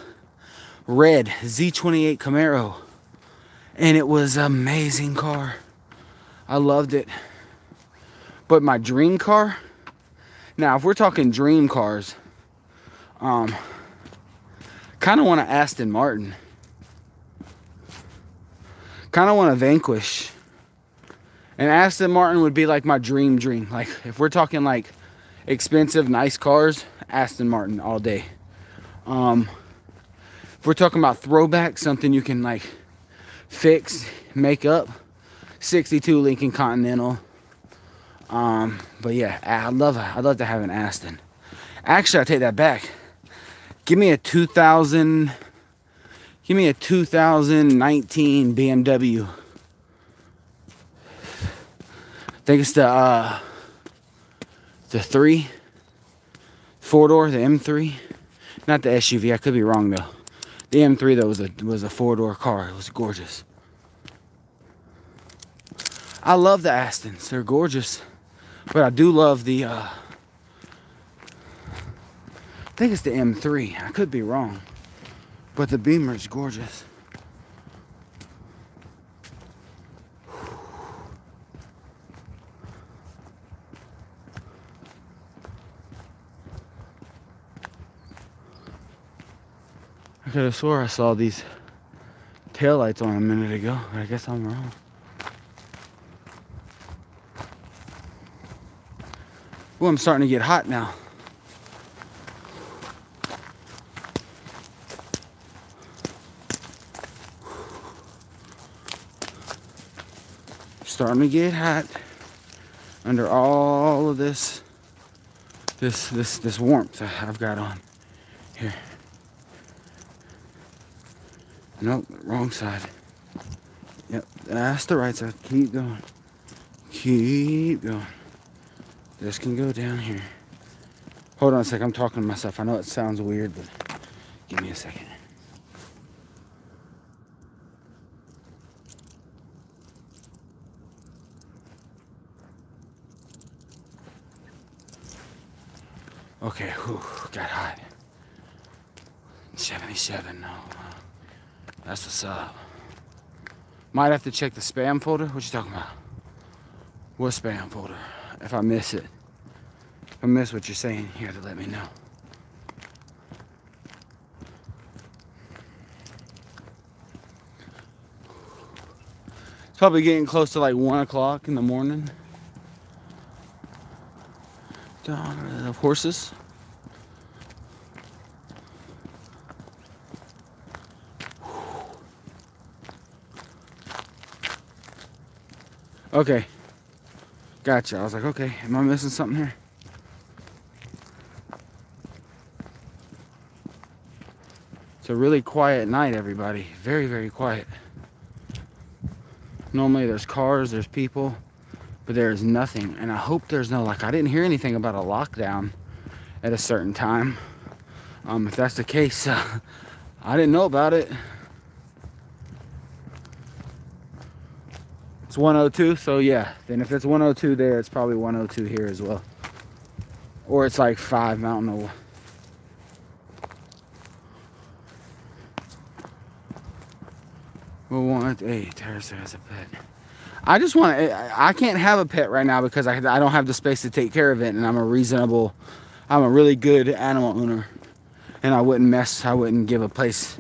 red Z28 Camaro, and it was an amazing car. I loved it. But my dream car, now if we're talking dream cars, um, kind of want an Aston Martin. Kind of want a Vanquish. And Aston Martin would be like my dream dream. Like if we're talking like expensive, nice cars, Aston Martin all day. Um, if we're talking about throwback, something you can like fix, make up, 62 Lincoln Continental. Um, but yeah, I'd love, I'd love to have an Aston. Actually, I take that back. Give me a 2000, give me a 2019 BMW. I think it's the, uh, the three, four door, the M3, not the SUV. I could be wrong though. The M3 though was a was a four door car. It was gorgeous. I love the Astons. They're gorgeous, but I do love the. Uh, I think it's the M3. I could be wrong, but the Beamer is gorgeous. (sighs) I could have swore I saw these taillights on a minute ago, I guess I'm wrong. Well, I'm starting to get hot now. Starting to get hot under all of this this this this warmth I've got on here. Nope, wrong side. Yep, that's the right side. Keep going. Keep going. This can go down here. Hold on a sec I'm talking to myself. I know it sounds weird, but give me a second. Okay, whew, got hot. 77 now. Uh, that's what's up. Might have to check the spam folder. What you talking about? What spam folder? If I miss it. If I miss what you're saying, you have to let me know. It's probably getting close to like one o'clock in the morning. Uh, of horses. Okay. Gotcha. I was like, okay, am I missing something here? It's a really quiet night, everybody. Very, very quiet. Normally there's cars, there's people, but there is nothing. And I hope there's no, like, I didn't hear anything about a lockdown at a certain time. Um, if that's the case, (laughs) uh, I didn't know about it. It's 102, so yeah. Then if it's 102 there, it's probably 102 here as well. Or it's like 5 Mountain We want a Theresa has a pet. I just want to. I can't have a pet right now because I I don't have the space to take care of it, and I'm a reasonable. I'm a really good animal owner, and I wouldn't mess. I wouldn't give a place,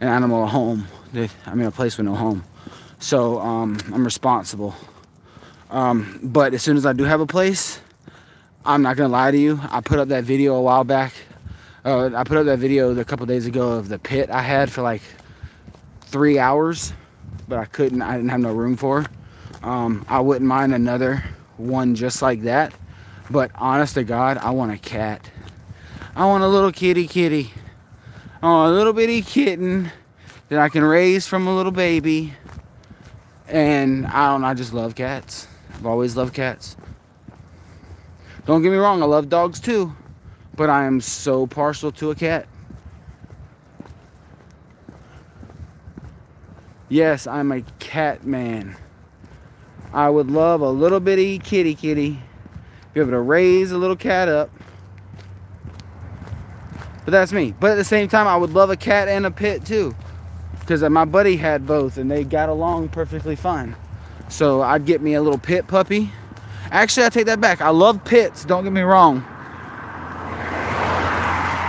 an animal a home. I mean, a place with no home. So um, I'm responsible. Um, but as soon as I do have a place, I'm not gonna lie to you. I put up that video a while back. Uh, I put up that video a couple days ago of the pit I had for like three hours, but I couldn't, I didn't have no room for. Um, I wouldn't mind another one just like that. But honest to God, I want a cat. I want a little kitty kitty. I want a little bitty kitten that I can raise from a little baby. And I don't I just love cats. I've always loved cats. Don't get me wrong, I love dogs too. But I am so partial to a cat. Yes, I'm a cat man. I would love a little bitty kitty kitty. Be able to raise a little cat up. But that's me. But at the same time, I would love a cat and a pit too. Because uh, my buddy had both and they got along perfectly fine. So I'd get me a little pit puppy. Actually, I take that back. I love pits, don't get me wrong.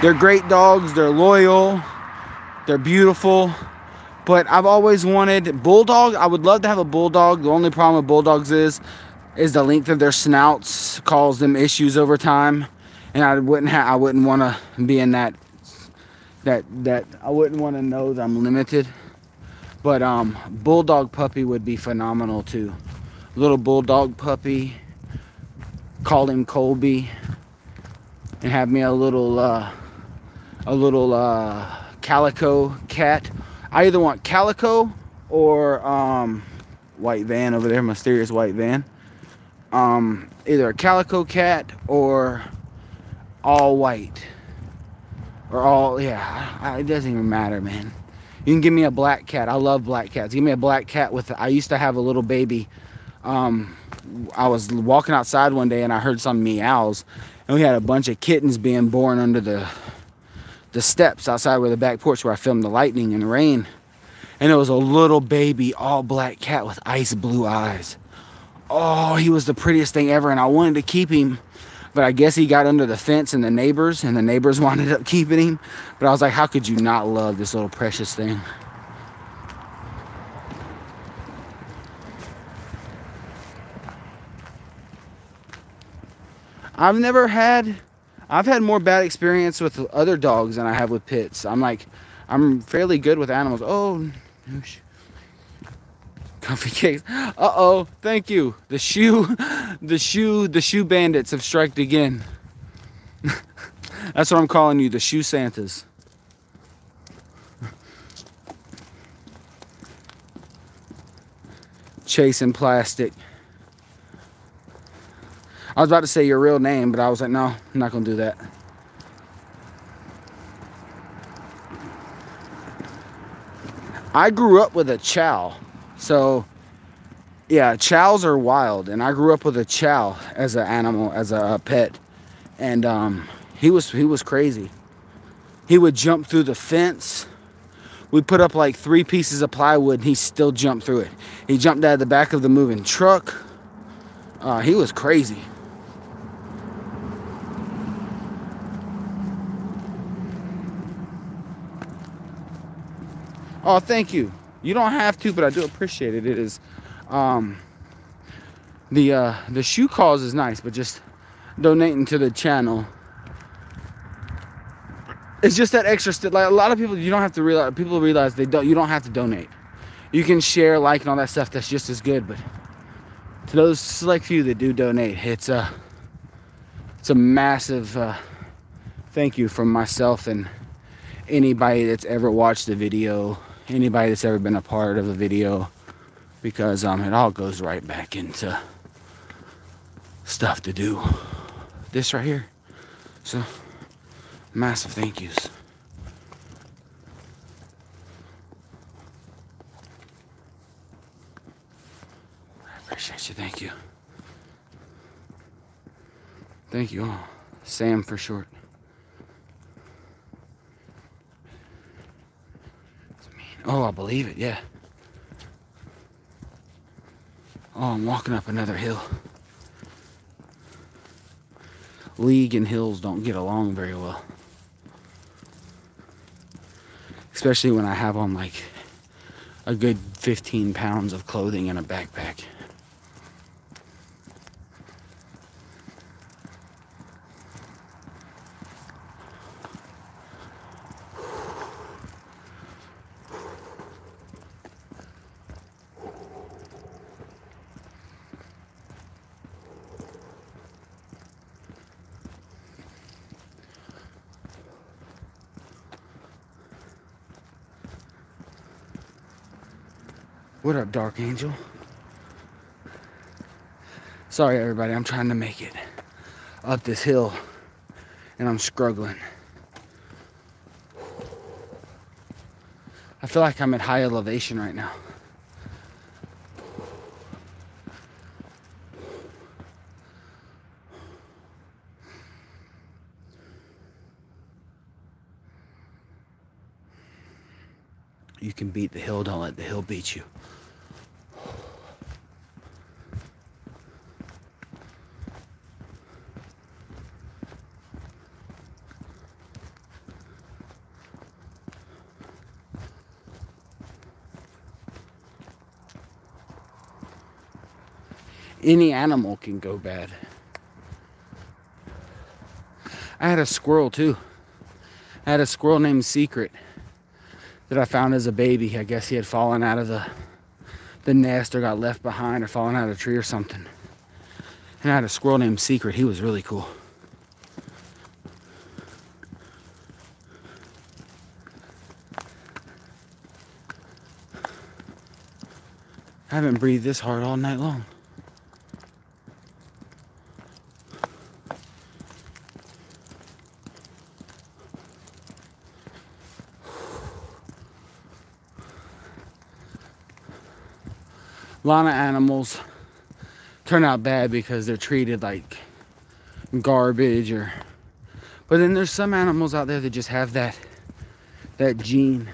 They're great dogs, they're loyal, they're beautiful. But I've always wanted bulldog. I would love to have a bulldog. The only problem with bulldogs is is the length of their snouts cause them issues over time. And I wouldn't have I wouldn't want to be in that that that I wouldn't want to know that I'm limited. But um bulldog puppy would be phenomenal too. Little bulldog puppy. Call him Colby. And have me a little uh a little uh calico cat I either want calico or um, white van over there, mysterious white van. Um, either a calico cat or all white. Or all, yeah, it doesn't even matter, man. You can give me a black cat. I love black cats. Give me a black cat with, I used to have a little baby. Um, I was walking outside one day and I heard some meows. And we had a bunch of kittens being born under the the steps outside where the back porch where I filmed the lightning and the rain. And it was a little baby, all black cat with ice blue eyes. Oh, he was the prettiest thing ever, and I wanted to keep him. But I guess he got under the fence and the neighbors, and the neighbors (laughs) wanted up keeping him. But I was like, how could you not love this little precious thing? I've never had I've had more bad experience with other dogs than I have with pits. I'm like, I'm fairly good with animals. Oh, comfy cakes. Uh-oh, thank you. The shoe, (laughs) the shoe, the shoe bandits have struck again. (laughs) That's what I'm calling you, the shoe Santas. (laughs) Chasing plastic. I was about to say your real name, but I was like, no, I'm not going to do that. I grew up with a chow. So, yeah, chows are wild. And I grew up with a chow as an animal, as a pet. And um, he was he was crazy. He would jump through the fence. We put up like three pieces of plywood and he still jumped through it. He jumped out of the back of the moving truck. Uh, he was crazy. Oh, thank you. You don't have to, but I do appreciate it. It is, um, the uh, the shoe calls is nice, but just donating to the channel. It's just that extra. Like a lot of people, you don't have to realize. People realize they don't. You don't have to donate. You can share, like, and all that stuff. That's just as good. But to those select few that do donate, it's a it's a massive uh, thank you from myself and anybody that's ever watched the video, anybody that's ever been a part of a video, because um, it all goes right back into stuff to do. This right here. So, massive thank yous. I appreciate you. Thank you. Thank you all. Sam for short. Oh, I believe it, yeah. Oh, I'm walking up another hill. Leage and hills don't get along very well. Especially when I have on like a good 15 pounds of clothing in a backpack. What up, Dark Angel? Sorry, everybody, I'm trying to make it up this hill and I'm struggling. I feel like I'm at high elevation right now. You can beat the hill, don't let the hill beat you. any animal can go bad. I had a squirrel too. I had a squirrel named Secret that I found as a baby. I guess he had fallen out of the the nest or got left behind or fallen out of a tree or something. And I had a squirrel named Secret. He was really cool. I haven't breathed this hard all night long. A lot of animals turn out bad because they're treated like garbage or but then there's some animals out there that just have that that gene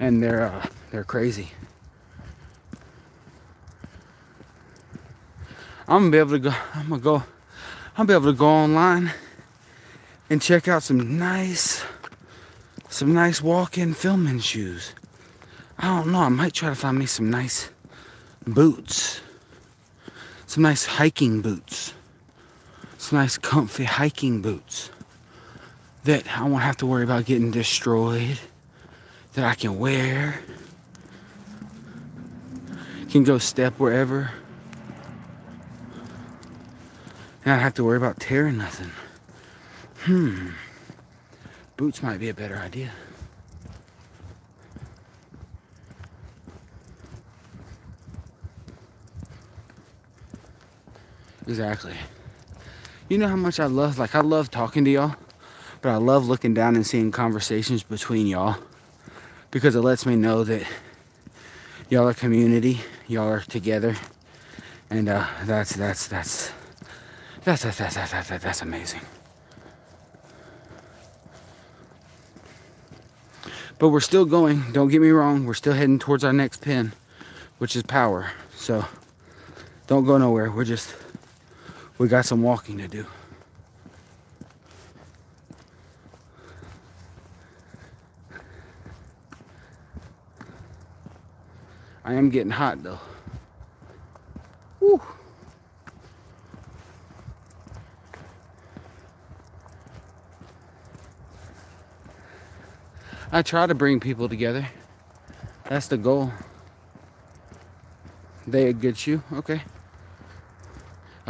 and they're uh, they're crazy. I'm gonna be able to go I'm gonna go I'll be able to go online and check out some nice some nice walk-in filming shoes. I don't know I might try to find me some nice boots. Some nice hiking boots. Some nice comfy hiking boots that I won't have to worry about getting destroyed. That I can wear. Can go step wherever. And I don't have to worry about tearing nothing. Hmm. Boots might be a better idea. Exactly. You know how much I love, like, I love talking to y'all, but I love looking down and seeing conversations between y'all because it lets me know that y'all are community, y'all are together, and uh, that's, that's, that's, that's, that's, that's, that's, that's, that's amazing. But we're still going, don't get me wrong, we're still heading towards our next pin, which is power. So don't go nowhere, we're just we got some walking to do. I am getting hot though. Woo. I try to bring people together. That's the goal. They get you? Okay.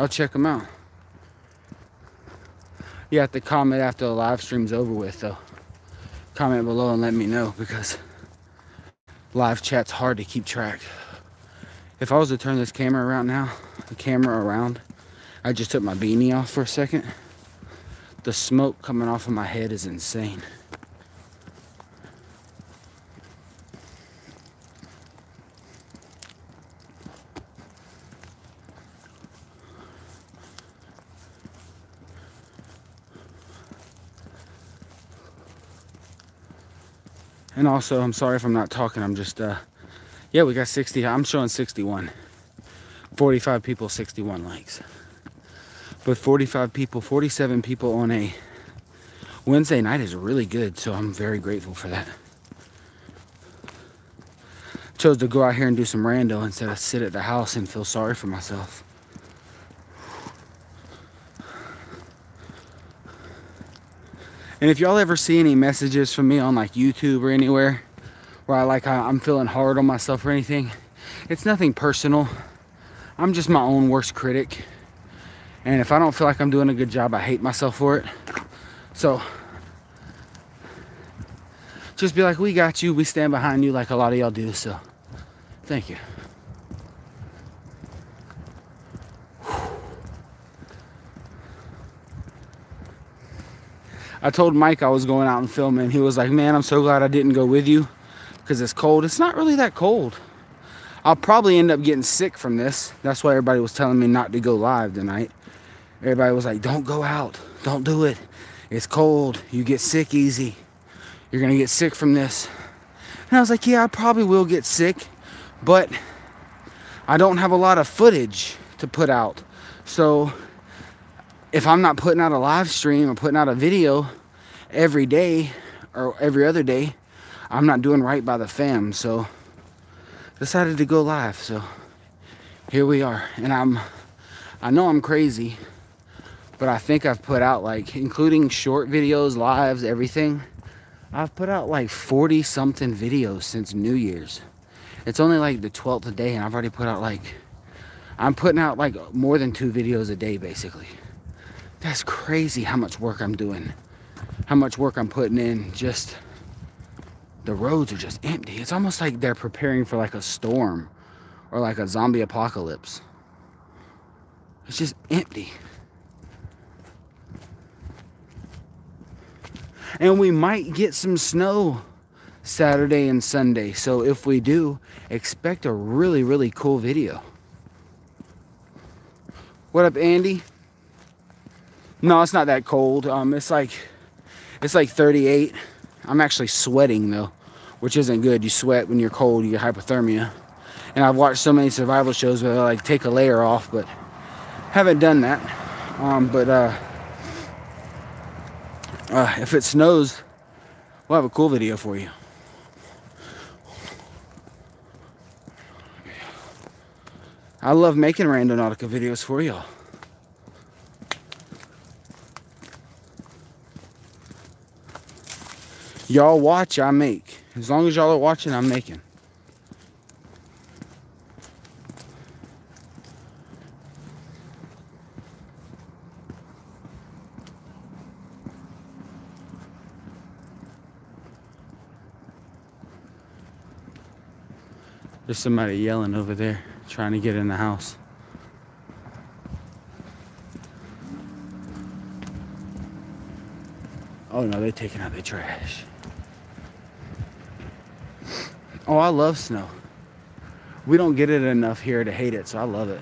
I'll check them out. You have to comment after the live stream's over with, though. Comment below and let me know because live chat's hard to keep track. If I was to turn this camera around now, the camera around, I just took my beanie off for a second. The smoke coming off of my head is insane. And also, I'm sorry if I'm not talking. I'm just, uh, yeah, we got 60. I'm showing 61. 45 people, 61 likes. But 45 people, 47 people on a Wednesday night is really good. So I'm very grateful for that. Chose to go out here and do some rando instead of sit at the house and feel sorry for myself. And if y'all ever see any messages from me on like YouTube or anywhere where I like I'm feeling hard on myself or anything, it's nothing personal. I'm just my own worst critic. And if I don't feel like I'm doing a good job, I hate myself for it. So just be like, we got you. We stand behind you like a lot of y'all do. So thank you. I told Mike I was going out and filming. He was like, man, I'm so glad I didn't go with you because it's cold. It's not really that cold. I'll probably end up getting sick from this. That's why everybody was telling me not to go live tonight. Everybody was like, don't go out. Don't do it. It's cold. You get sick easy. You're going to get sick from this. And I was like, yeah, I probably will get sick, but I don't have a lot of footage to put out. So if I'm not putting out a live stream or putting out a video every day or every other day, I'm not doing right by the fam. So decided to go live. So here we are. And I'm I know I'm crazy, but I think I've put out like including short videos, lives, everything. I've put out like 40 something videos since New Year's. It's only like the 12th day and I've already put out like I'm putting out like more than two videos a day basically. That's crazy how much work I'm doing. How much work I'm putting in. Just, the roads are just empty. It's almost like they're preparing for like a storm or like a zombie apocalypse. It's just empty. And we might get some snow Saturday and Sunday. So if we do, expect a really, really cool video. What up, Andy? No, it's not that cold. Um, it's like it's like 38. I'm actually sweating though, which isn't good. You sweat when you're cold, you get hypothermia. And I've watched so many survival shows where they like take a layer off, but haven't done that. Um, but uh, uh, if it snows, we'll have a cool video for you. I love making random videos for y'all. Y'all watch, I make. As long as y'all are watching, I'm making. There's somebody yelling over there, trying to get in the house. Oh no, they're taking out the trash. Oh, I love snow. We don't get it enough here to hate it, so I love it.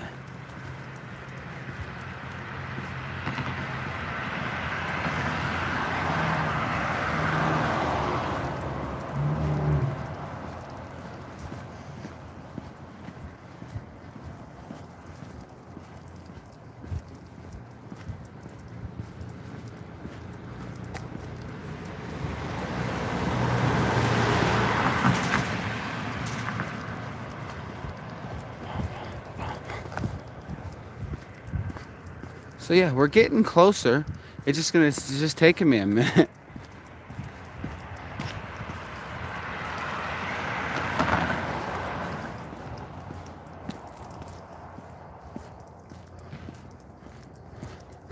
So yeah, we're getting closer. It's just gonna it's just taking me a minute.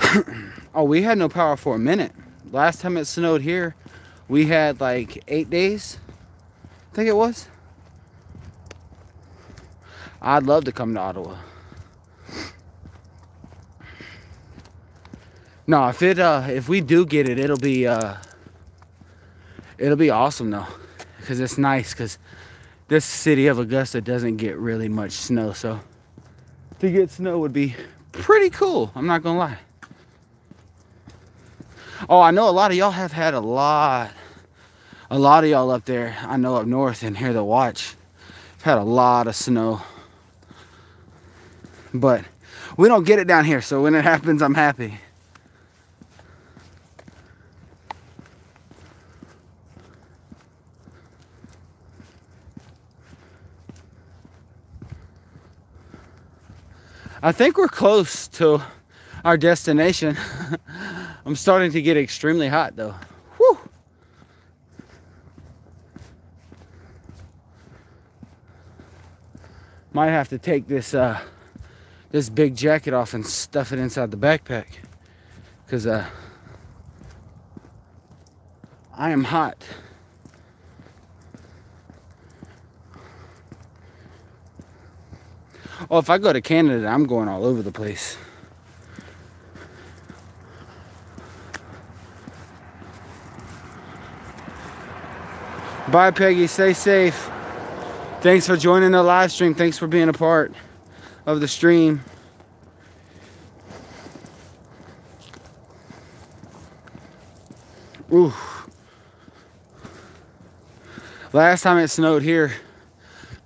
(laughs) oh, we had no power for a minute. Last time it snowed here, we had like eight days, I think it was. I'd love to come to Ottawa. No, if it uh if we do get it, it'll be uh it'll be awesome though. Cause it's nice cause this city of Augusta doesn't get really much snow, so to get snow would be pretty cool. I'm not gonna lie. Oh, I know a lot of y'all have had a lot, a lot of y'all up there. I know up north and here to watch. I've had a lot of snow, but we don't get it down here. So when it happens, I'm happy. I think we're close to our destination. (laughs) I'm starting to get extremely hot though. Whew. Might have to take this uh, this big jacket off and stuff it inside the backpack. Cause uh, I am hot. Oh, if I go to Canada, I'm going all over the place. Bye, Peggy. Stay safe. Thanks for joining the live stream. Thanks for being a part of the stream. Ooh. Last time it snowed here,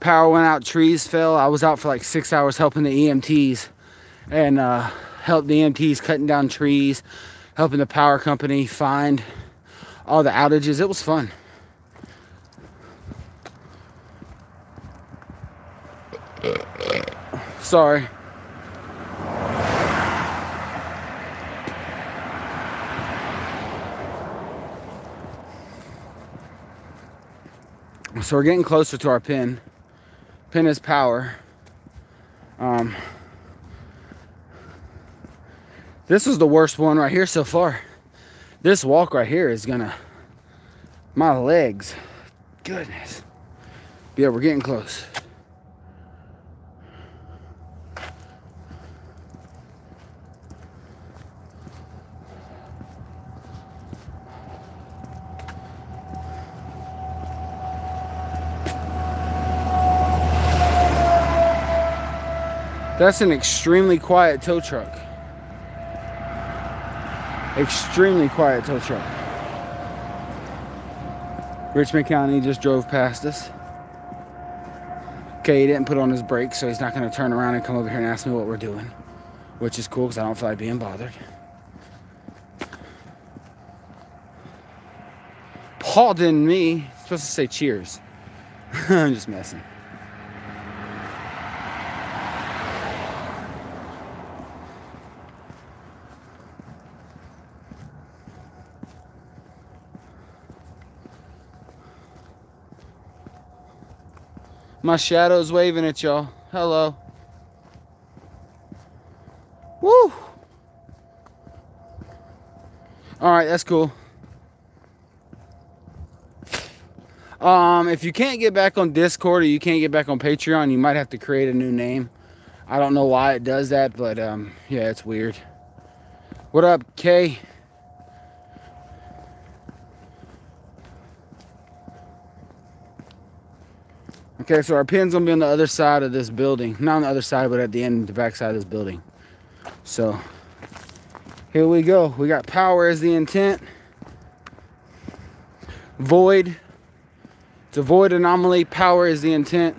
power went out, trees fell. I was out for like six hours helping the EMTs and uh, helped the EMTs cutting down trees, helping the power company find all the outages. It was fun. Sorry. So we're getting closer to our pin. Pin is power. Um, this is the worst one right here so far. This walk right here is gonna, my legs, goodness. Yeah, we're getting close. That's an extremely quiet tow truck. Extremely quiet tow truck. Richmond County just drove past us. Okay, he didn't put on his brakes, so he's not going to turn around and come over here and ask me what we're doing. Which is cool, because I don't feel like being bothered. Paul didn't me. supposed to say cheers. (laughs) I'm just messing. My shadow's waving at y'all. Hello. Woo! Alright, that's cool. Um, if you can't get back on Discord or you can't get back on Patreon, you might have to create a new name. I don't know why it does that, but um, yeah, it's weird. What up, Kay? Okay, so our pin's gonna be on the other side of this building. Not on the other side, but at the end, the back side of this building. So, here we go. We got power as the intent. Void. It's a void anomaly. Power is the intent.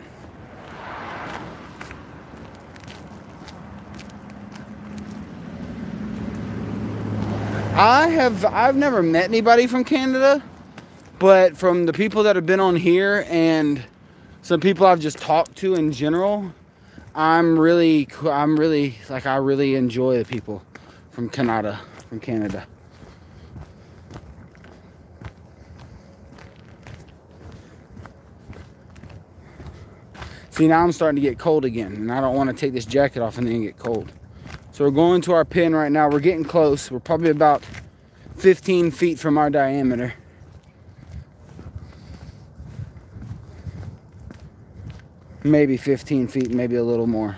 I have, I've never met anybody from Canada, but from the people that have been on here and some people I've just talked to in general, I'm really, I'm really, like, I really enjoy the people from Canada, from Canada. See, now I'm starting to get cold again, and I don't want to take this jacket off and then get cold. So we're going to our pin right now. We're getting close. We're probably about 15 feet from our diameter. Maybe 15 feet, maybe a little more.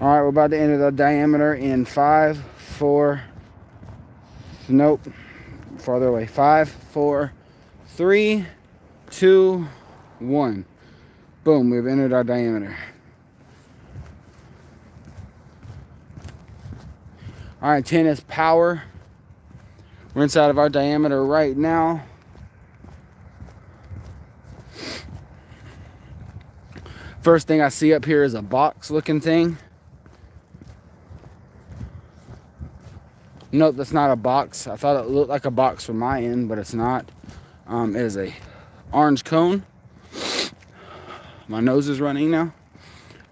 All right, we're about to enter the diameter in five, four, nope, farther away. Five, four, three, two, one. Boom, we've entered our diameter. All right, 10 is power. We're inside of our diameter right now. First thing I see up here is a box looking thing. Nope, that's not a box. I thought it looked like a box from my end, but it's not. Um, it is a orange cone. My nose is running now.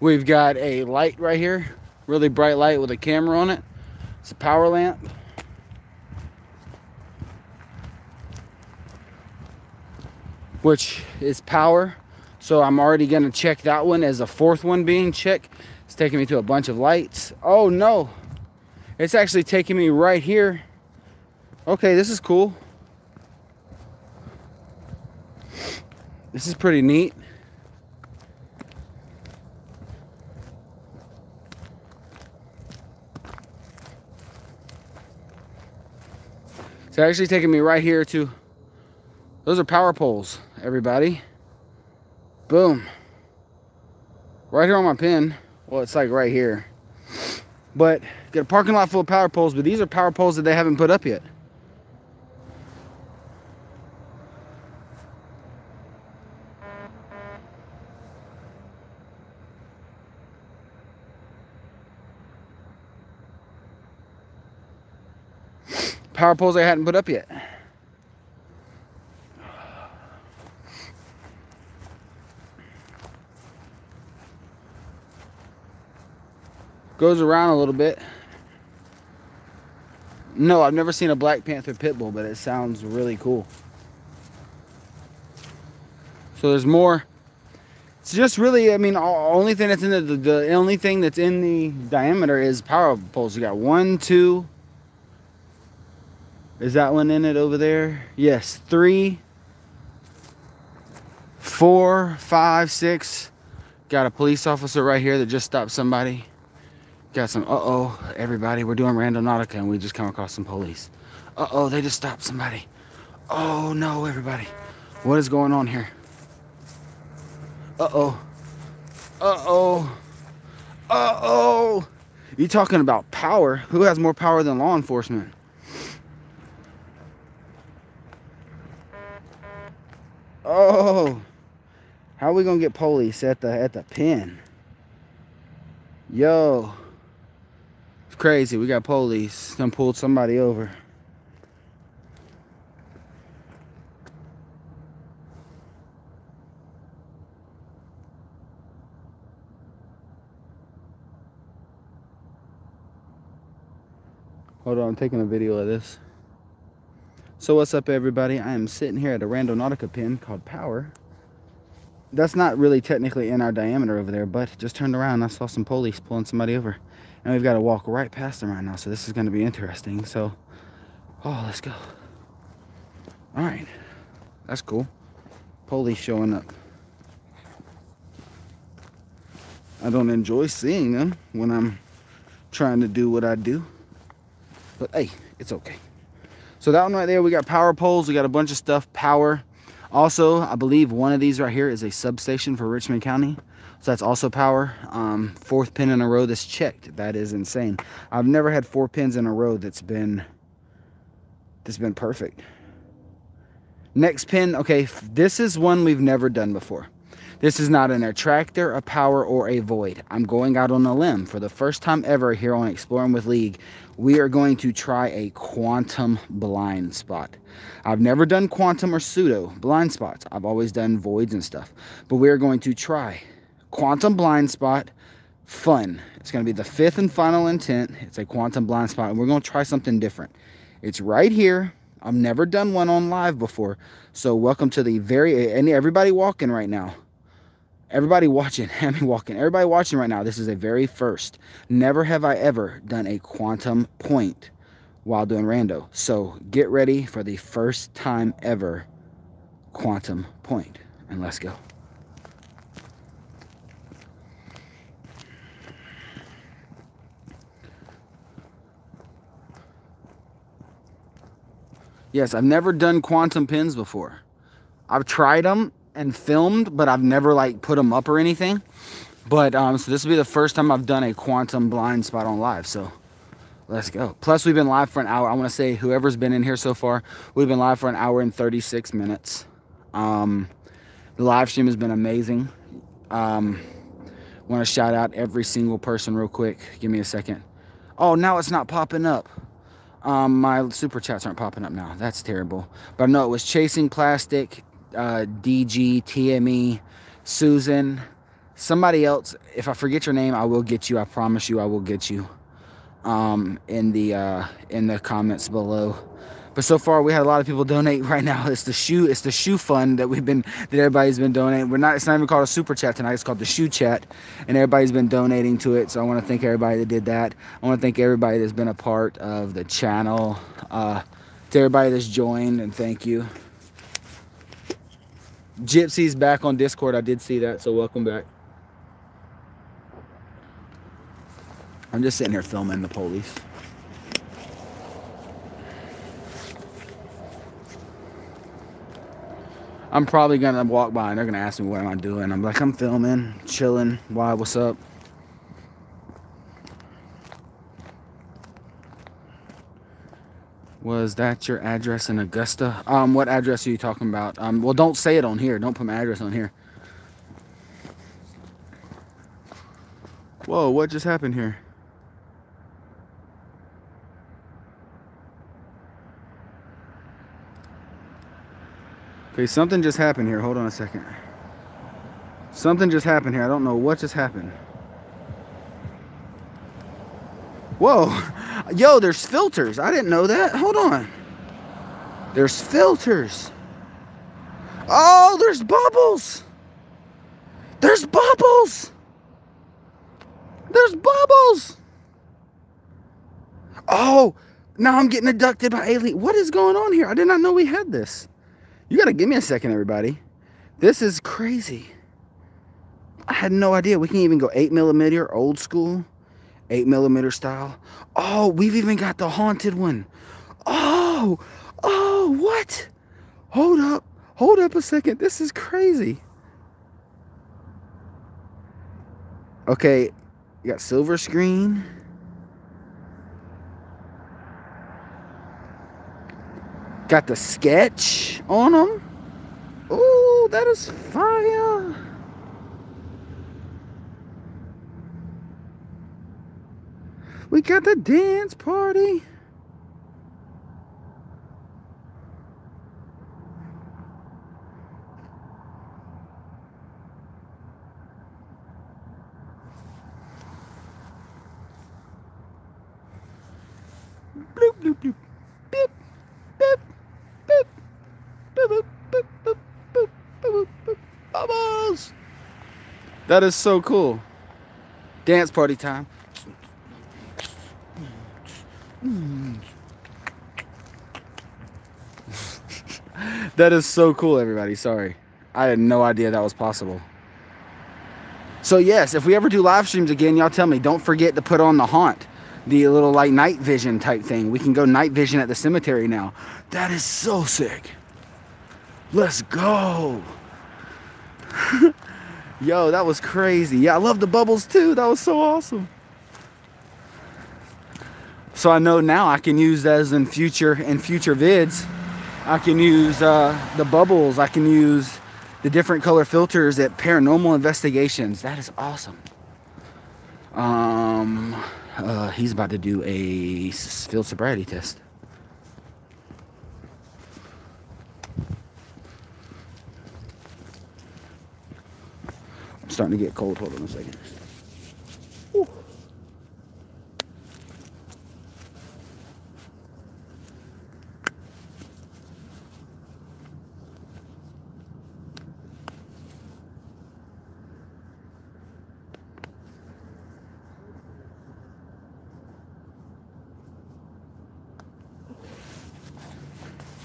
We've got a light right here, really bright light with a camera on it. It's a power lamp. Which is power. So I'm already gonna check that one as a fourth one being checked. It's taking me to a bunch of lights. Oh no, it's actually taking me right here. Okay, this is cool. This is pretty neat. It's actually taking me right here to, those are power poles, everybody. Boom. Right here on my pin. Well, it's like right here. But got a parking lot full of power poles, but these are power poles that they haven't put up yet. Power poles they hadn't put up yet. Goes around a little bit. No, I've never seen a Black Panther pit bull, but it sounds really cool. So there's more. It's just really, I mean, only thing that's in the, the, the only thing that's in the diameter is power poles. You got one, two. Is that one in it over there? Yes, three, four, five, six. Got a police officer right here that just stopped somebody. Got some, uh-oh, everybody, we're doing Randonautica and we just come across some police. Uh-oh, they just stopped somebody. Oh, no, everybody. What is going on here? Uh-oh. Uh-oh. Uh-oh. You talking about power? Who has more power than law enforcement? Oh. How are we gonna get police at the at the pin? Yo crazy. We got police. Them pulled somebody over. Hold on, I'm taking a video of this. So what's up everybody? I am sitting here at a Randonautica pin called Power. That's not really technically in our diameter over there, but just turned around I saw some police pulling somebody over and we've got to walk right past them right now so this is going to be interesting so oh let's go. All right. That's cool. Police showing up. I don't enjoy seeing them when I'm trying to do what I do but hey it's okay. So that one right there we got power poles we got a bunch of stuff power. Also I believe one of these right here is a substation for Richmond County so that's also power. Um, fourth pin in a row that's checked. That is insane. I've never had four pins in a row that's been that's been perfect. Next pin, okay, this is one we've never done before. This is not an attractor, a power, or a void. I'm going out on a limb. For the first time ever here on Exploring with Leage, we are going to try a quantum blind spot. I've never done quantum or pseudo blind spots. I've always done voids and stuff. But we are going to try quantum blind spot fun. It's going to be the fifth and final intent. It's a quantum blind spot, and we're going to try something different. It's right here. I've never done one on live before. So welcome to the very, and everybody walking right now everybody watching, (laughs) I mean walking, everybody watching right now, this is a very first. Never have I ever done a quantum point while doing rando. So get ready for the first time ever quantum point and let's go. Yes, I've never done quantum pins before. I've tried them and filmed, but I've never like put them up or anything. But um, so this will be the first time I've done a quantum blind spot on live. So let's go. Plus we've been live for an hour. I want to say whoever's been in here so far, we've been live for an hour and 36 minutes. Um, the live stream has been amazing. Um, want to shout out every single person real quick. Give me a second. Oh, now it's not popping up. Um, my super chats aren't popping up now. That's terrible. But no, it was Chasing Plastic, uh, DG, TME, Susan, somebody else. If I forget your name, I will get you. I promise you, I will get you um, in the uh, in the comments below. But so far, we had a lot of people donate. Right now, it's the shoe. It's the shoe fund that we've been that everybody's been donating. We're not. It's not even called a super chat tonight. It's called the shoe chat, and everybody's been donating to it. So I want to thank everybody that did that. I want to thank everybody that's been a part of the channel. Uh, to everybody that's joined, and thank you. Gypsy's back on Discord. I did see that, so welcome back. I'm just sitting here filming the police. I'm probably gonna walk by and they're gonna ask me what am I doing. I'm like, I'm filming, chilling. Why? What's up? Was that your address in Augusta? Um, what address are you talking about? Um, well, don't say it on here. Don't put my address on here. Whoa, what just happened here? Okay, something just happened here. Hold on a second. Something just happened here. I don't know what just happened. Whoa. (laughs) Yo, there's filters. I didn't know that. Hold on. There's filters. Oh, there's bubbles. There's bubbles. There's bubbles. Oh, now I'm getting abducted by alien. What is going on here? I did not know we had this. You got to give me a second, everybody. This is crazy. I had no idea. We can even go 8 millimeter, old school. 8 millimeter style. Oh, we've even got the haunted one. Oh, oh, what? Hold up. Hold up a second. This is crazy. Okay, you got silver screen. Got the sketch on them. Oh, that is fire. We got the dance party. Bloop, bloop, bloop. That is so cool. Dance party time. (laughs) that is so cool, everybody. Sorry. I had no idea that was possible. So, yes, if we ever do live streams again, y'all tell me, don't forget to put on the haunt. The little like night vision type thing. We can go night vision at the cemetery now. That is so sick. Let's go. Yo, that was crazy. Yeah, I love the bubbles too. That was so awesome. So I know now I can use those in future in future vids. I can use uh, the bubbles. I can use the different color filters at Paranormal Investigations. That is awesome. Um, uh, he's about to do a field sobriety test. Starting to get cold. Hold on a second.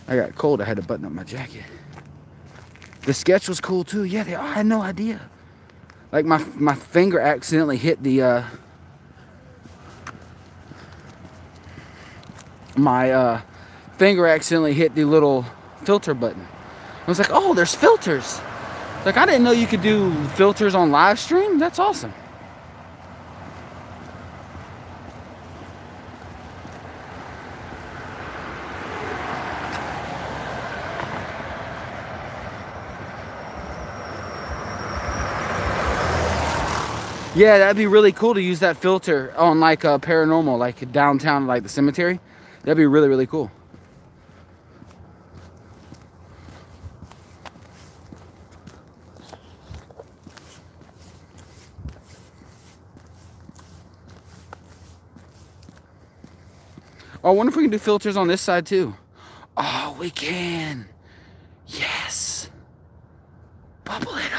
I got cold. I had to button up my jacket. The sketch was cool too. Yeah, they, I had no idea. Like my my finger accidentally hit the uh, my uh, finger accidentally hit the little filter button. I was like, oh, there's filters. Like I didn't know you could do filters on live stream. That's awesome. Yeah, that'd be really cool to use that filter on like a paranormal, like downtown, like the cemetery. That'd be really, really cool. Oh, I wonder if we can do filters on this side too. Oh, we can. Yes. Bubble it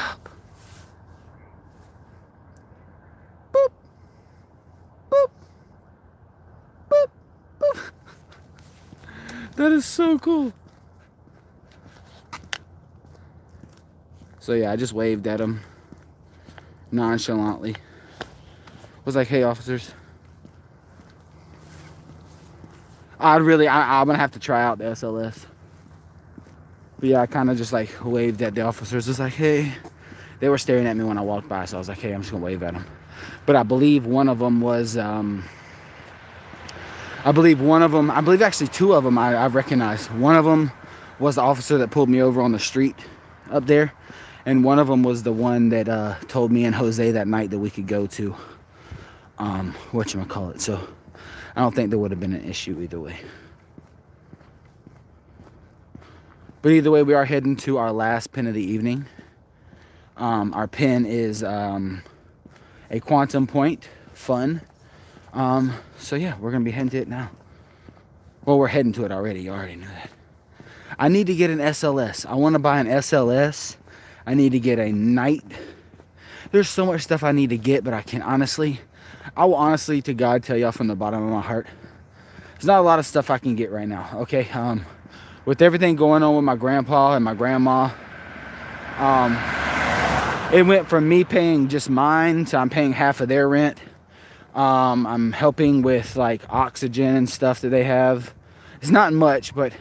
That is so cool. So yeah, I just waved at him nonchalantly. Was like, hey officers. I'd really, I, I'm gonna have to try out the SLS. But yeah, I kind of just like waved at the officers. It's like, hey, they were staring at me when I walked by, so I was like, hey, I'm just gonna wave at them. But I believe one of them was, um, I believe one of them, I believe actually two of them I, I recognized. One of them was the officer that pulled me over on the street up there. And one of them was the one that uh, told me and Jose that night that we could go to, um, whatchamacallit. So I don't think there would have been an issue either way. But either way, we are heading to our last pin of the evening. Um, our pin is um, a quantum point fun. Um, so yeah, we're gonna be heading to it now. Well, we're heading to it already. You already knew that. I need to get an SLS. I want to buy an SLS. I need to get a night. There's so much stuff I need to get, but I can honestly, I will honestly to God tell y'all from the bottom of my heart, there's not a lot of stuff I can get right now. Okay, um, with everything going on with my grandpa and my grandma, um, it went from me paying just mine to I'm paying half of their rent. Um, I'm helping with like oxygen and stuff that they have. It's not much, but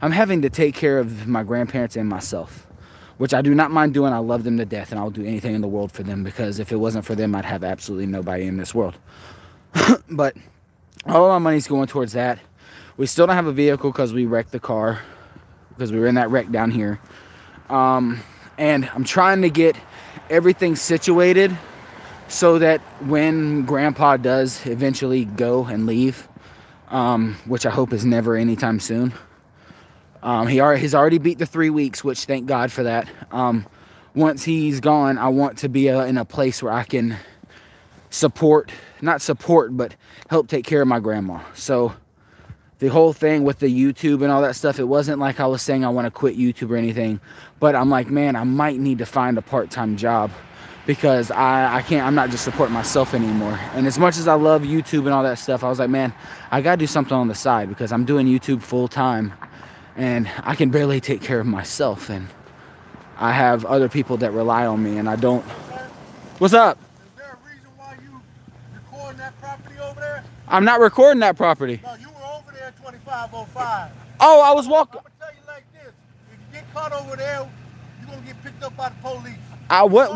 I'm having to take care of my grandparents and myself, which I do not mind doing. I love them to death, and I'll do anything in the world for them because if it wasn't for them, I'd have absolutely nobody in this world. (coughs) but all my money's going towards that. We still don't have a vehicle because we wrecked the car because we were in that wreck down here. Um, and I'm trying to get everything situated so that when grandpa does eventually go and leave, um, which I hope is never anytime soon, um, he already, he's already beat the three weeks, which thank God for that. Um, once he's gone, I want to be uh, in a place where I can support, not support, but help take care of my grandma. So the whole thing with the YouTube and all that stuff, it wasn't like I was saying I want to quit YouTube or anything, but I'm like, man, I might need to find a part-time job because I, I can't, I'm not just supporting myself anymore. And as much as I love YouTube and all that stuff, I was like, man, I got to do something on the side because I'm doing YouTube full time and I can barely take care of myself. And I have other people that rely on me and I don't. What's up? Is there a reason why you recording that property over there? I'm not recording that property. No, you were over there at 2505. Oh, I was walking. I'm gonna tell you like this: if you get caught over there, you're gonna get picked up by the police. I what?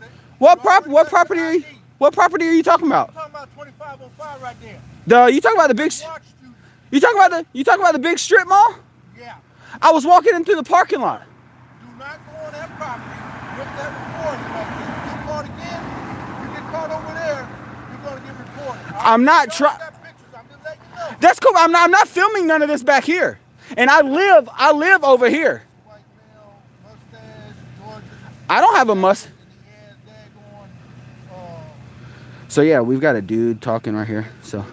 Been. What prop? What property? Are you, what property are you talking about? I'm talking about 2505 right there. The you talking about the big? you. Talking about the? You talking about the big strip mall? Yeah. I was walking into the parking lot. Do not go on that property. To have recording there. You get caught again, you get caught over there, you're gonna get reported. I'm not trying. I'm you know. That's cool. I'm not, I'm not filming none of this back here. And I live, I live over here. White male, mustache. I don't have a must. in the ass, daggone, uh, So yeah, we've got a dude talking right here. So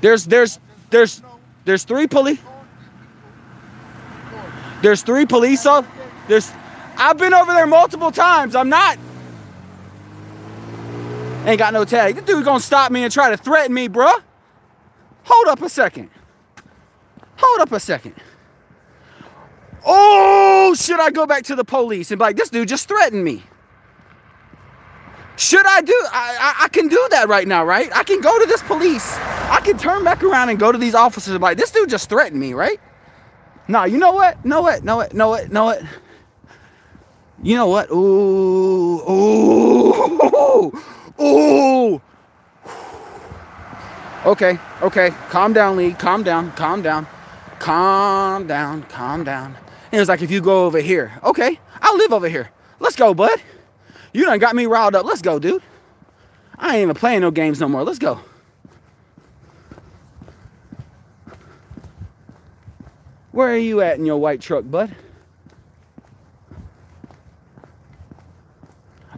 there's there's there's there's three police there's three police off. There's I've been over there multiple times. I'm not ain't got no tag. This dude gonna stop me and try to threaten me, bruh. Hold up a second. Hold up a second. Oh, should I go back to the police and be like, this dude just threatened me? Should I do? I, I, I can do that right now, right? I can go to this police. I can turn back around and go to these officers like, this dude just threatened me, right? Nah, you know what? Know what? Know what? Know what? Know what? You know what? Ooh, ooh, (laughs) ooh. Okay, okay. Calm down, Lee. Calm down. Calm down. Calm down. Calm down. And it was like, if you go over here, okay, I'll live over here. Let's go, bud. You done got me riled up. Let's go, dude. I ain't even playing no games no more. Let's go. Where are you at in your white truck, bud?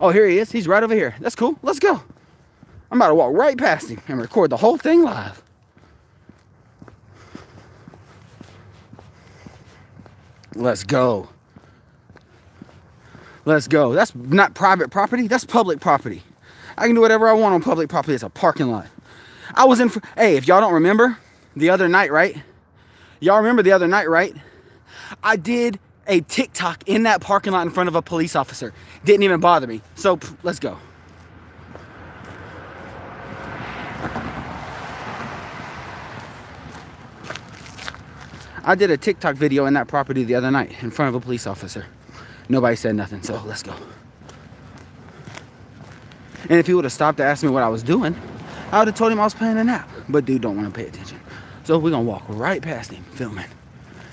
Oh, here he is. He's right over here. That's cool. Let's go. I'm about to walk right past him and record the whole thing live. Let's go. Let's go. That's not private property. That's public property. I can do whatever I want on public property. It's a parking lot. I was in. Hey, if y'all don't remember, the other night, right? Y'all remember the other night, right? I did a TikTok in that parking lot in front of a police officer. Didn't even bother me. So let's go. I did a TikTok video in that property the other night in front of a police officer. Nobody said nothing, so let's go. And if he would have stopped to ask me what I was doing, I would have told him I was playing a nap. But dude don't want to pay attention. So we're gonna walk right past him filming.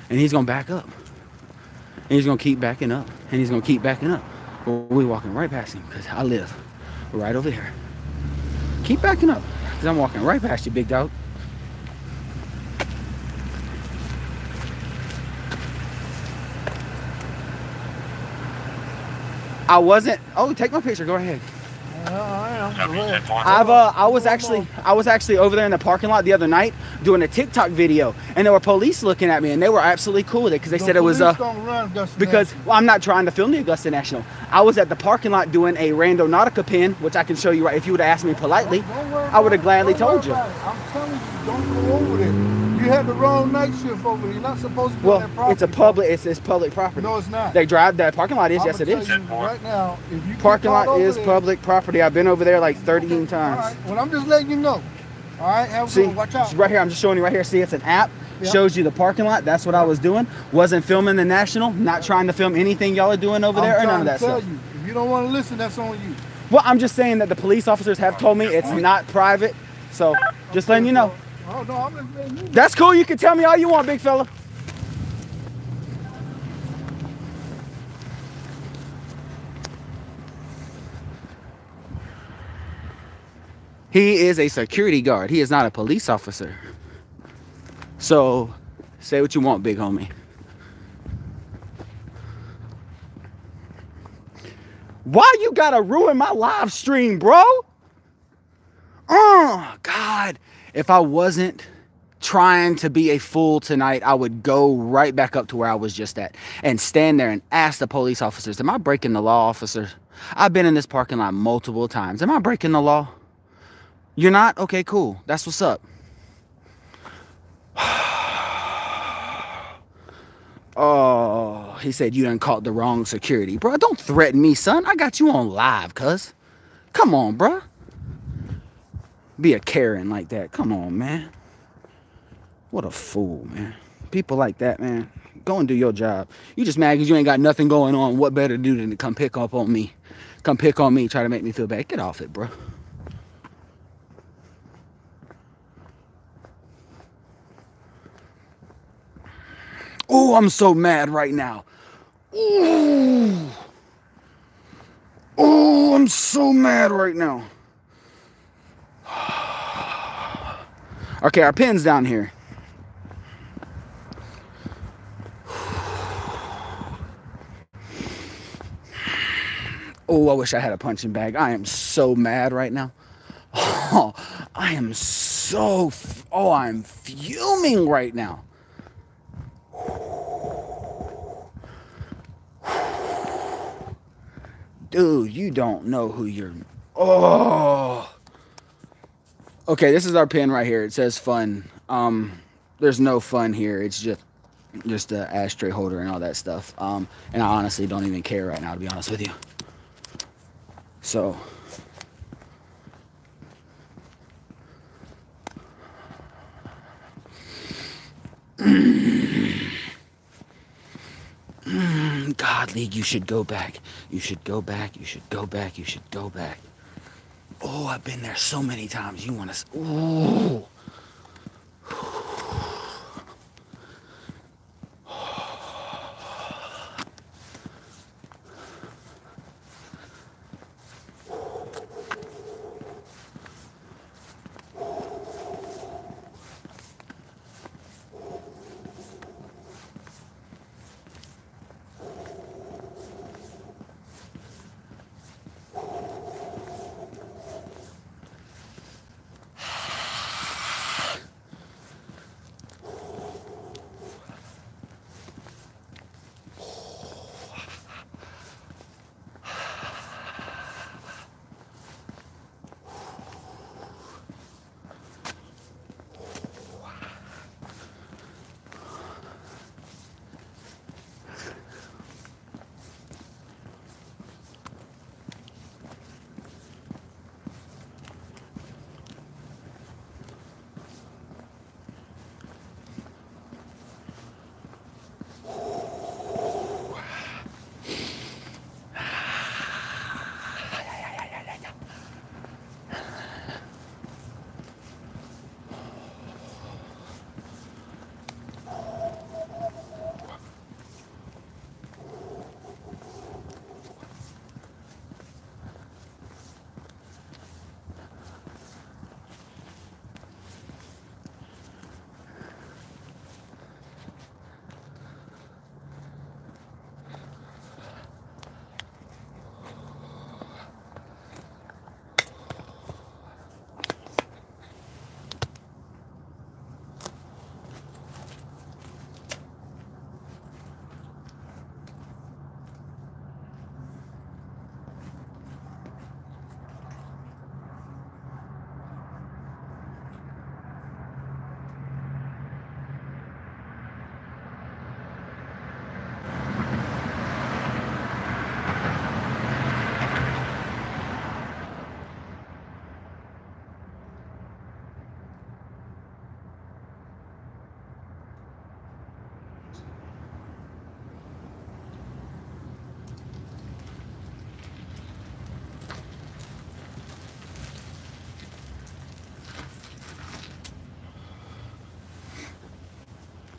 And he's gonna back up. And he's gonna keep backing up. And he's gonna keep backing up. Well, we walking right past him because I live right over here. Keep backing up. Because I'm walking right past you, big dog. I wasn't. Oh, take my picture. Go ahead. I am. Go ahead. I've uh, I was actually I was actually over there in the parking lot the other night doing a TikTok video, and there were police looking at me, and they were absolutely cool with it because they The said it was uh police don't run Augusta because well, I'm not trying to film the Augusta National. I was at the parking lot doing a Randonautica pin, which I can show you right. If you would have asked me politely, Don't worry I would have gladly Don't told you. I'm telling you, don't go over there. You had the wrong night shift over there. You're not supposed to be Well, that property. it's a public. It's, it's public property. No, it's not. They drive that parking lot is. I'ma yes, it is. Right now, if you Parking lot is there- public property. I've been over there like 13 All right. times. Well, I'm just letting you know. All right, have a See. Watch out. right here. I'm just showing you right here. See, it's an app. Yep. Shows you the parking lot. That's what I was doing. Wasn't filming the national. Not trying to film anything y'all are doing over I'm there or none of to that tell stuff. you, if you don't want to listen, that's on you. Well, I'm just saying that the police officers have told me it's not private. So just letting you know. Oh no, I'm just letting you know. That's cool. You can tell me all you want, big fella. He is a security guard. He is not a police officer. So, say what you want, big homie. Why you gotta ruin my live stream, bro? Oh, God. If I wasn't trying to be a fool tonight, I would go right back up to where I was just at and stand there and ask the police officers, Am I breaking the law, officers? I've been in this parking lot multiple times. Am I breaking the law? You're not? Okay, cool. That's what's up. (sighs) Oh, he said you done caught the wrong security. Bro, don't threaten me, son. I got you on live, cuz. Come on, bruh. Be a Karen like that. Come on, man. What a fool, man. People like that, man. Go and do your job. You just mad because you ain't got nothing going on. What better to do than to come pick up on me? Come pick on me, try to make me feel bad. Get off it, bro. Oh, I'm so mad right now. Ooh. Oh, I'm so mad right now. (sighs) Okay, our pin's down here. (sighs) Oh, I wish I had a punching bag. I am so mad right now. Oh, (laughs) I am so, oh, I'm fuming right now. (sighs) Dude, you don't know who you're, oh. Okay, this is our pin right here. It says fun. Um, there's no fun here. It's just just the ashtray holder and all that stuff. Um, and I honestly don't even care right now, to be honest with you. So. (clears throat) God, Leage, you should go back. You should go back. You should go back. You should go back. Oh, I've been there so many times. You want to. Ooh.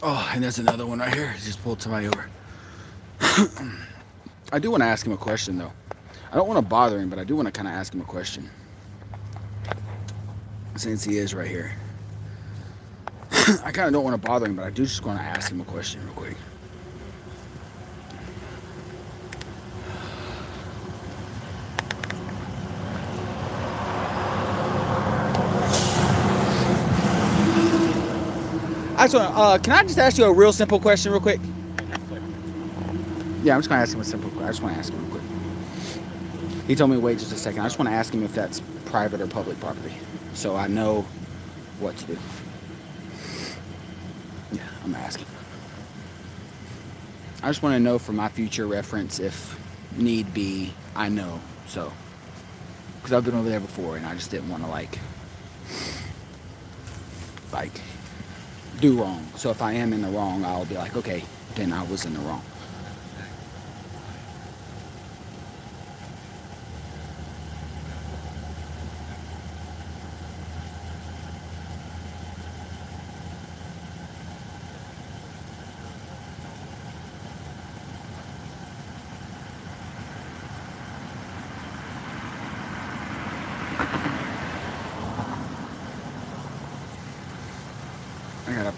Oh, and there's another one right here. Just pulled somebody over. (clears throat) I do want to ask him a question, though. I don't want to bother him, but I do want to kind of ask him a question. Since he is right here. (clears throat) I kind of don't want to bother him, but I do just want to ask him a question real quick. I just want uh, can I just ask you a real simple question real quick? Yeah, I'm just gonna ask him a simple question. I just want to ask him real quick. He told me wait just a second. I just want to ask him if that's private or public property, so I know what to do. Yeah, I'm gonna ask him. I just want to know for my future reference if need be, I know. So, because I've been over there before and I just didn't want to like, like do wrong. So if I am in the wrong, I'll be like, okay, then I was in the wrong.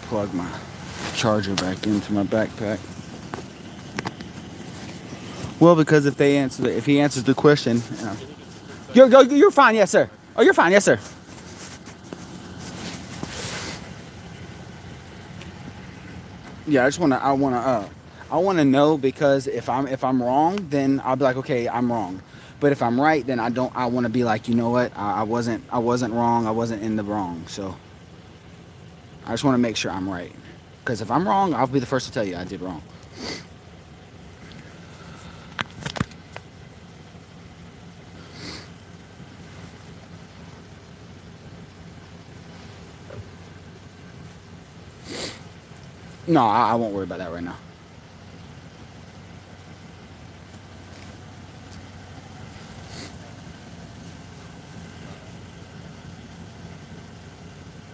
Plug my charger back into my backpack. Well, because if they answer, the, if he answers the question, you know, you're you're fine, yes sir. Oh, you're fine, yes sir. Yeah, I just wanna, I wanna, uh, I wanna know because if I'm, if I'm wrong, then I'll be like, okay, I'm wrong. But if I'm right, then I don't, I wanna be like, you know what, I, I wasn't, I wasn't wrong, I wasn't in the wrong. So I just wanna make sure I'm right. Because if I'm wrong, I'll be the first to tell you I did wrong. No, I, I won't worry about that right now.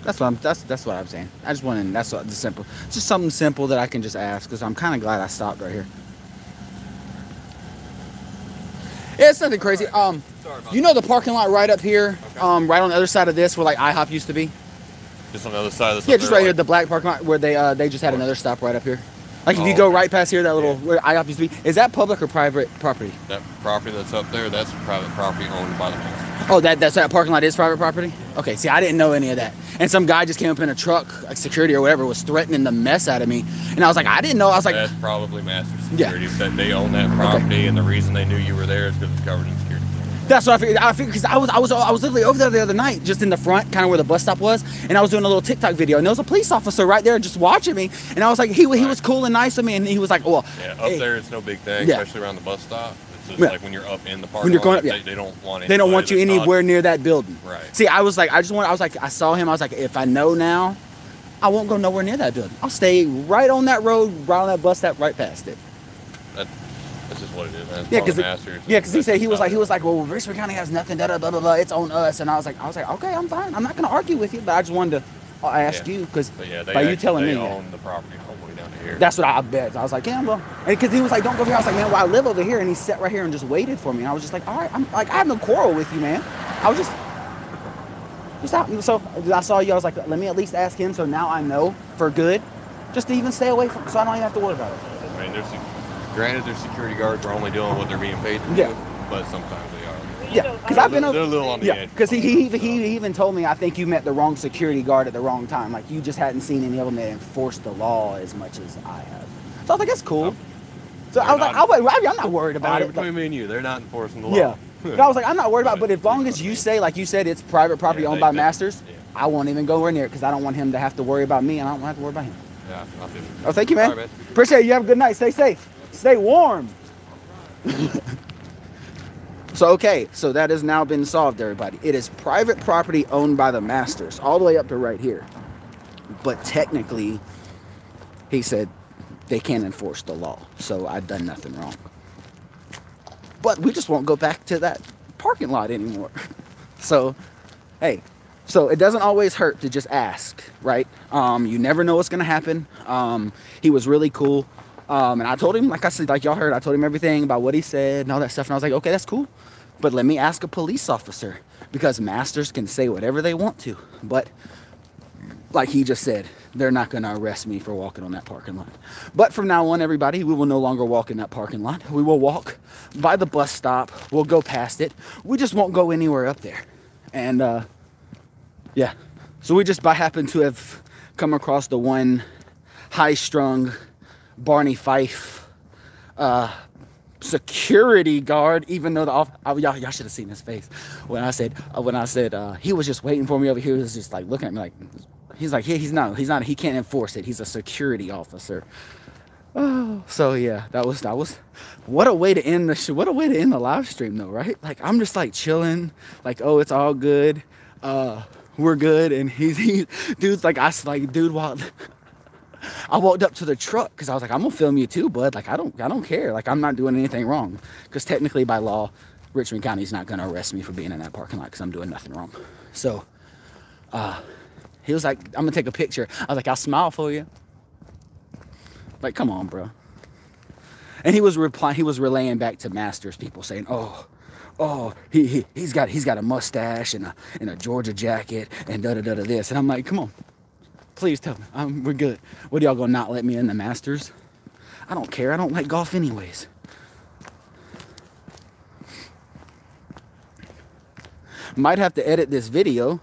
That's what I'm. That's that's what I'm saying. I just want to. That's what the simple. Just something simple that I can just ask because I'm kind of glad I stopped right here. Yeah, it's nothing crazy. Um, you know the parking lot right up here, um, right on the other side of this, where like IHOP used to be. Just on the other side of this. Yeah, just right here, like- the black parking lot where they uh they just had another stop right up here. Like if you go Oh, okay. right past here, that little Yeah. where IHOP used to be, is that public or private property? That property that's up there, that's private property owned by the. Oh, that that's that parking lot is private property. Okay, see, I didn't know any of that. And some guy just came up in a truck, like security or whatever, was threatening the mess out of me. And I was like, I didn't know. I was like, that's probably master Security. Yeah. That they own that property, and the reason they knew you were there is because it's covered in security. That's what I figured. I figured because I was I was I was literally over there the other night, just in the front, kind of where the bus stop was, and I was doing a little TikTok video, and there was a police officer right there just watching me, and I was like, he he was cool and nice with me, and he was like, well, Yeah, up hey, there it's no big thing, Yeah. especially around the bus stop. It's Yeah. like when you're up in the park. When you're going up, yeah. they, they don't want they don't want you not- anywhere near that building. Right. See, I was like, I just want, I was like, I saw him, I was like, if I know now, I won't go nowhere near that building. I'll stay right on that road, right on that bus stop, right past it. That, that's just what it is, man. Yeah, because yeah, because he said he was like he was like, well, Richmond County has nothing, da da blah blah blah. It's on us, and I was like, I was like, okay, I'm fine. I'm not gonna argue with you, but I just wanted to ask Yeah. you because yeah, they by you telling me, own the property here. that's what I, bet. I was like, yeah, well, because he was like, don't go here. I was like, man, well, I live over here, and he sat right here and just waited for me. And I was just like, all right, I'm like, I have no quarrel with you, man. I was just. Just out. So I saw you. I was like, let me at least ask him. So now I know for good, just to even stay away from. So I don't even have to worry about it. I mean, there's granted, their security guards are only doing what they're being paid to Yeah. do, but sometimes they. Yeah, because I've um, been They're over. a little on the Yeah, edge. because he, he, even- he even told me I think you met the wrong security guard at the wrong time. Like you just hadn't seen any of them that enforced the law as much as I have. So I was like, that's cool. No. So I They're was like, not- I was, I'm not worried about About it. between me and you, they're not enforcing the law. yeah. (laughs) But I was like, I'm not worried about it. But as long as you say, like you said, it's private property Yeah, owned they- by they- masters, yeah. I won't even go near it because I don't want him to have to worry about me and I don't have to worry about him. Yeah, I feel you. Oh, thank you, man. All right, man. Appreciate it. You have a good night. Stay safe. Stay warm. (laughs) so, okay, so that has now been solved, everybody. It is private property owned by the masters, all the way up to right here. But technically, he said they can't enforce the law. So I've done nothing wrong. But we just won't go back to that parking lot anymore. (laughs) so, hey, so it doesn't always hurt to just ask, right? Um, you never know what's gonna happen. Um, he was really cool. Um, and I told him, like I said, like y'all heard, I told him everything about what he said and all that stuff. And I was like, okay, that's cool. But let me ask a police officer because masters can say whatever they want to. But like he just said, they're not going to arrest me for walking on that parking lot. But from now on, everybody, we will no longer walk in that parking lot. We will walk by the bus stop. We'll go past it. We just won't go anywhere up there. And uh, yeah, so we just by happen to have come across the one high-strung Barney Fife uh, security guard, even though the off, y'all, y'all should have seen his face when I said uh, when I said uh, he was just waiting for me over here. He was just like looking at me like he's like yeah he's not he's not he can't enforce it. He's a security officer. Oh, so yeah, that was that was what a way to end the sh- what a way to end the live stream though, right? Like I'm just like chilling, like oh it's all good, uh, we're good, and he's (laughs) he dude's like I like dude while. I walked up to the truck because I was like, I'm gonna film you too, bud. Like I don't, I don't care. Like I'm not doing anything wrong. Because technically, by law, Richmond County's not gonna arrest me for being in that parking lot because I'm doing nothing wrong. So, uh, he was like, I'm gonna take a picture. I was like, I'll smile for you. Like, come on, bro. And he was replying. He was relaying back to Masters people saying, "Oh, oh, he, he he's got he's got a mustache and a and a Georgia jacket and da da da da this." And I'm like, come on, Please tell me. We're good. What y'all gonna not let me in the Masters? I don't care. I don't like golf anyways. Might have to edit this video.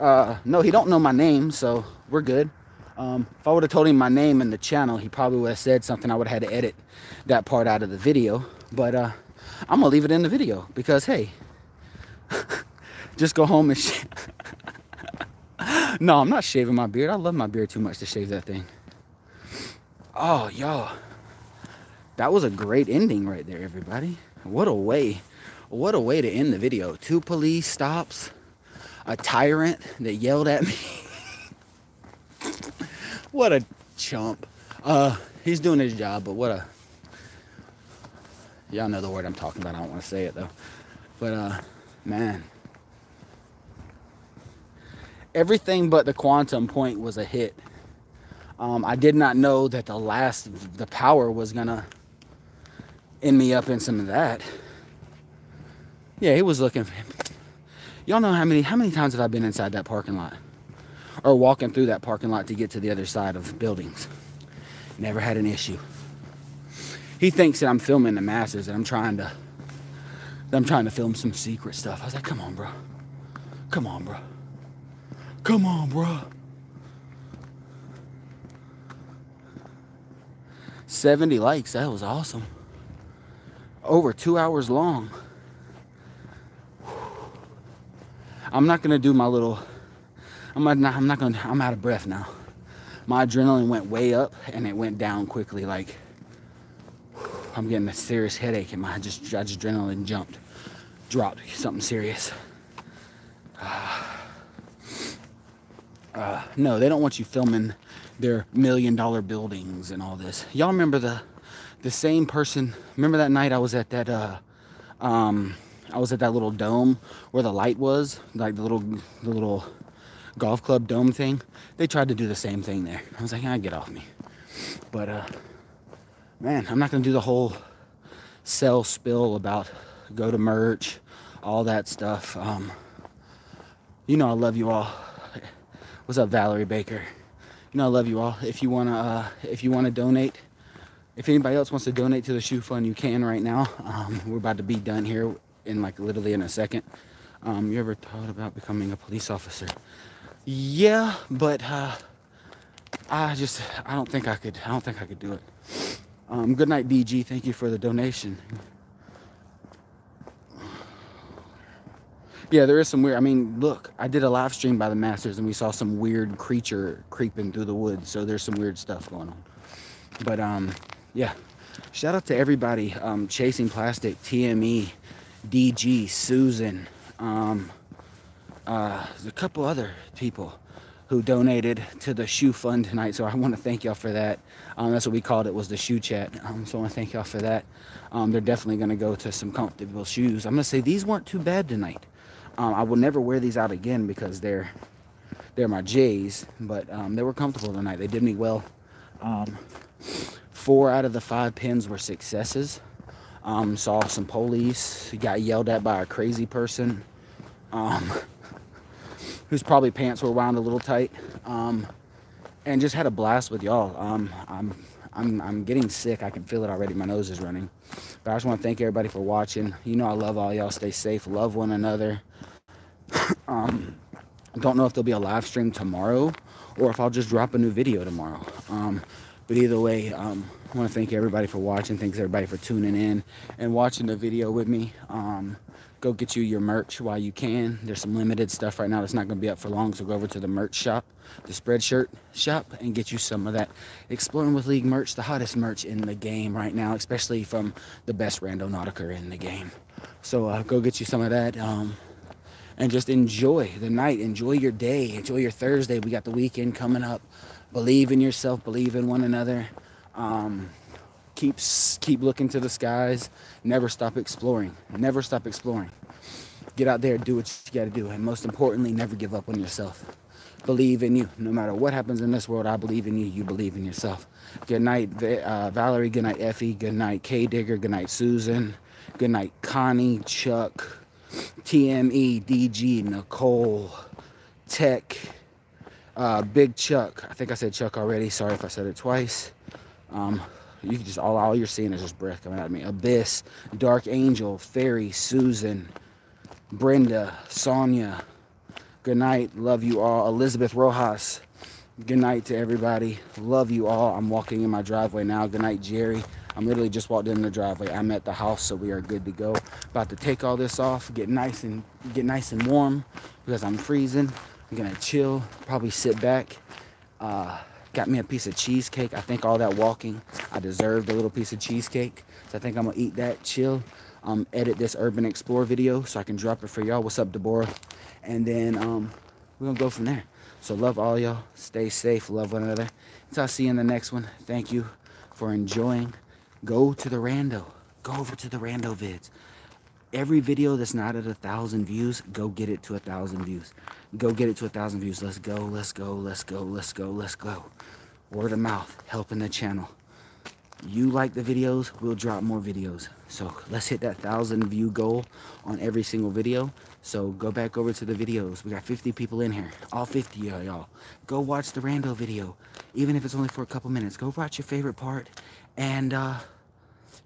Uh, no, he don't know my name, so we're good. Um, if I would have told him my name and the channel, he probably would have said something. I would have had to edit that part out of the video. But uh, I'm gonna leave it in the video because hey, (laughs) just go home and. (laughs) (laughs) no, I'm not shaving my beard. I love my beard too much to shave that thing. Oh, y'all. That was a great ending right there, everybody. What a way. What a way to end the video. Two police stops, a tyrant that yelled at me. (laughs) what a chump. Uh, he's doing his job, but what a. Y'all know the word I'm talking about. I don't want to say it though. But, uh, man. Everything but the quantum point was a hit. Um, I did not know that the last, the power was gonna end me up in some of that. Yeah, he was looking. Y'all know how many how many times have I been inside that parking lot, or walking through that parking lot to get to the other side of buildings? Never had an issue. He thinks that I'm filming the masses and I'm trying to. I'm trying to film some secret stuff. I was like, come on, bro. Come on, bro. Come on, bro. 70 likes. That was awesome. Over two hours long. I'm not gonna do my little. I'm not. I'm not gonna. I'm out of breath now. My adrenaline went way up and it went down quickly. Like I'm getting a serious headache and my just, just adrenaline jumped, dropped. Something serious. Uh, uh, no, they don't want you filming their million dollar buildings and all this. Y'all remember the the same person? Remember that night I was at that uh, um, I was at that little dome where the light was, like the little the little golf club dome thing. They tried to do the same thing there. I was like, I ah, get off me. But uh, man, I'm not gonna do the whole sell spill about go to merch, all that stuff. Um, you know I love you all. What's up, Valerie Baker? You know I love you all. If you wanna, uh, if you wanna donate, if anybody else wants to donate to the shoe fund, you can right now. Um, we're about to be done here in like literally in a second. Um, you ever thought about becoming a police officer? Yeah, but uh, I just I don't think I could. I don't think I could do it. Um, good night, DG. Thank you for the donation. Yeah, there is some weird. I mean, look, I did a live stream by the Masters, and we saw some weird creature creeping through the woods. So there's some weird stuff going on. But um, yeah, shout out to everybody um, chasing plastic, TME, DG, Susan, um, uh, a couple other people who donated to the shoe fund tonight. So I want to thank y'all for that. Um, that's what we called it was the shoe chat. Um, so I want to thank y'all for that. Um, they're definitely going to go to some comfortable shoes. I'm going to say these weren't too bad tonight. Um, I will never wear these out again because they're they're my J's, but um, they were comfortable tonight. They did me well. Um, four out of the five pins were successes. Um, saw some police. Got yelled at by a crazy person, um, (laughs) whose probably pants were wound a little tight, um, and just had a blast with y'all. I'm I'm I'm getting sick. I can feel it already. My nose is running. But I just want to thank everybody for watching. You know I love all y'all. Stay safe. Love one another. Um, don't know if there'll be a live stream tomorrow or if I'll just drop a new video tomorrow. Um, but either way, um, I want to thank everybody for watching. Thanks everybody for tuning in and watching the video with me. Um, go get you your merch while you can. There's some limited stuff right now that's not going to be up for long. So go over to the merch shop, the Spreadshirt shop, and get you some of that Exploring with Leage merch, the hottest merch in the game right now, especially from the best Randonautica in the game. So uh, go get you some of that. Um, and just enjoy the night, enjoy your day, enjoy your Thursday. We got the weekend coming up. Believe in yourself, believe in one another. Um, keep keep looking to the skies. Never stop exploring. Never stop exploring. Get out there, do what you got to do, and most importantly, never give up on yourself. Believe in you. No matter what happens in this world, I believe in you. You believe in yourself. Good night, uh, Valerie. Good night, Effie. Good night, K Digger. Good night, Susan. Good night, Connie, Chuck, TME, DG, Nicole, Tech, Uh, Big Chuck. I think I said Chuck already. Sorry if I said it twice. Um, you can just all all you're seeing is just breath coming out of me. Abyss, Dark Angel, Fairy, Susan, Brenda, Sonia. Good night. Love you all. Elizabeth Rojas. Good night to everybody. Love you all. I'm walking in my driveway now. Good night, Jerry. I'm literally just walked in the driveway. I'm at the house, so we are good to go. About to take all this off, get nice and get nice and warm because I'm freezing. I'm gonna chill, probably sit back. Uh, got me a piece of cheesecake. I think all that walking, I deserved a little piece of cheesecake. So I think I'm gonna eat that, chill, um, edit this Urban Explore video so I can drop it for y'all. What's up, Deborah? And then um, we're gonna go from there. So love all y'all. Stay safe. Love one another. Until I see you in the next one. Thank you for enjoying. Go to the rando. Go over to the rando vids. Every video that's not at a thousand views, go get it to a thousand views. Go get it to a thousand views. Let's go, let's go, let's go, let's go, let's go. Word of mouth, helping the channel. You like the videos, we'll drop more videos. So let's hit that thousand view goal on every single video. So go back over to the videos. We got 50 people in here. All 50 of y'all. Go watch the rando video. Even if it's only for a couple minutes. Go watch your favorite part. And uh,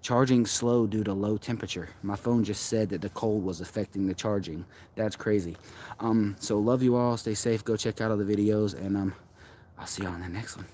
charging slow due to low temperature. My phone just said that the cold was affecting the charging. That's crazy. Um, so love you all. Stay safe. Go check out all the videos. And um, I'll see you on the next one.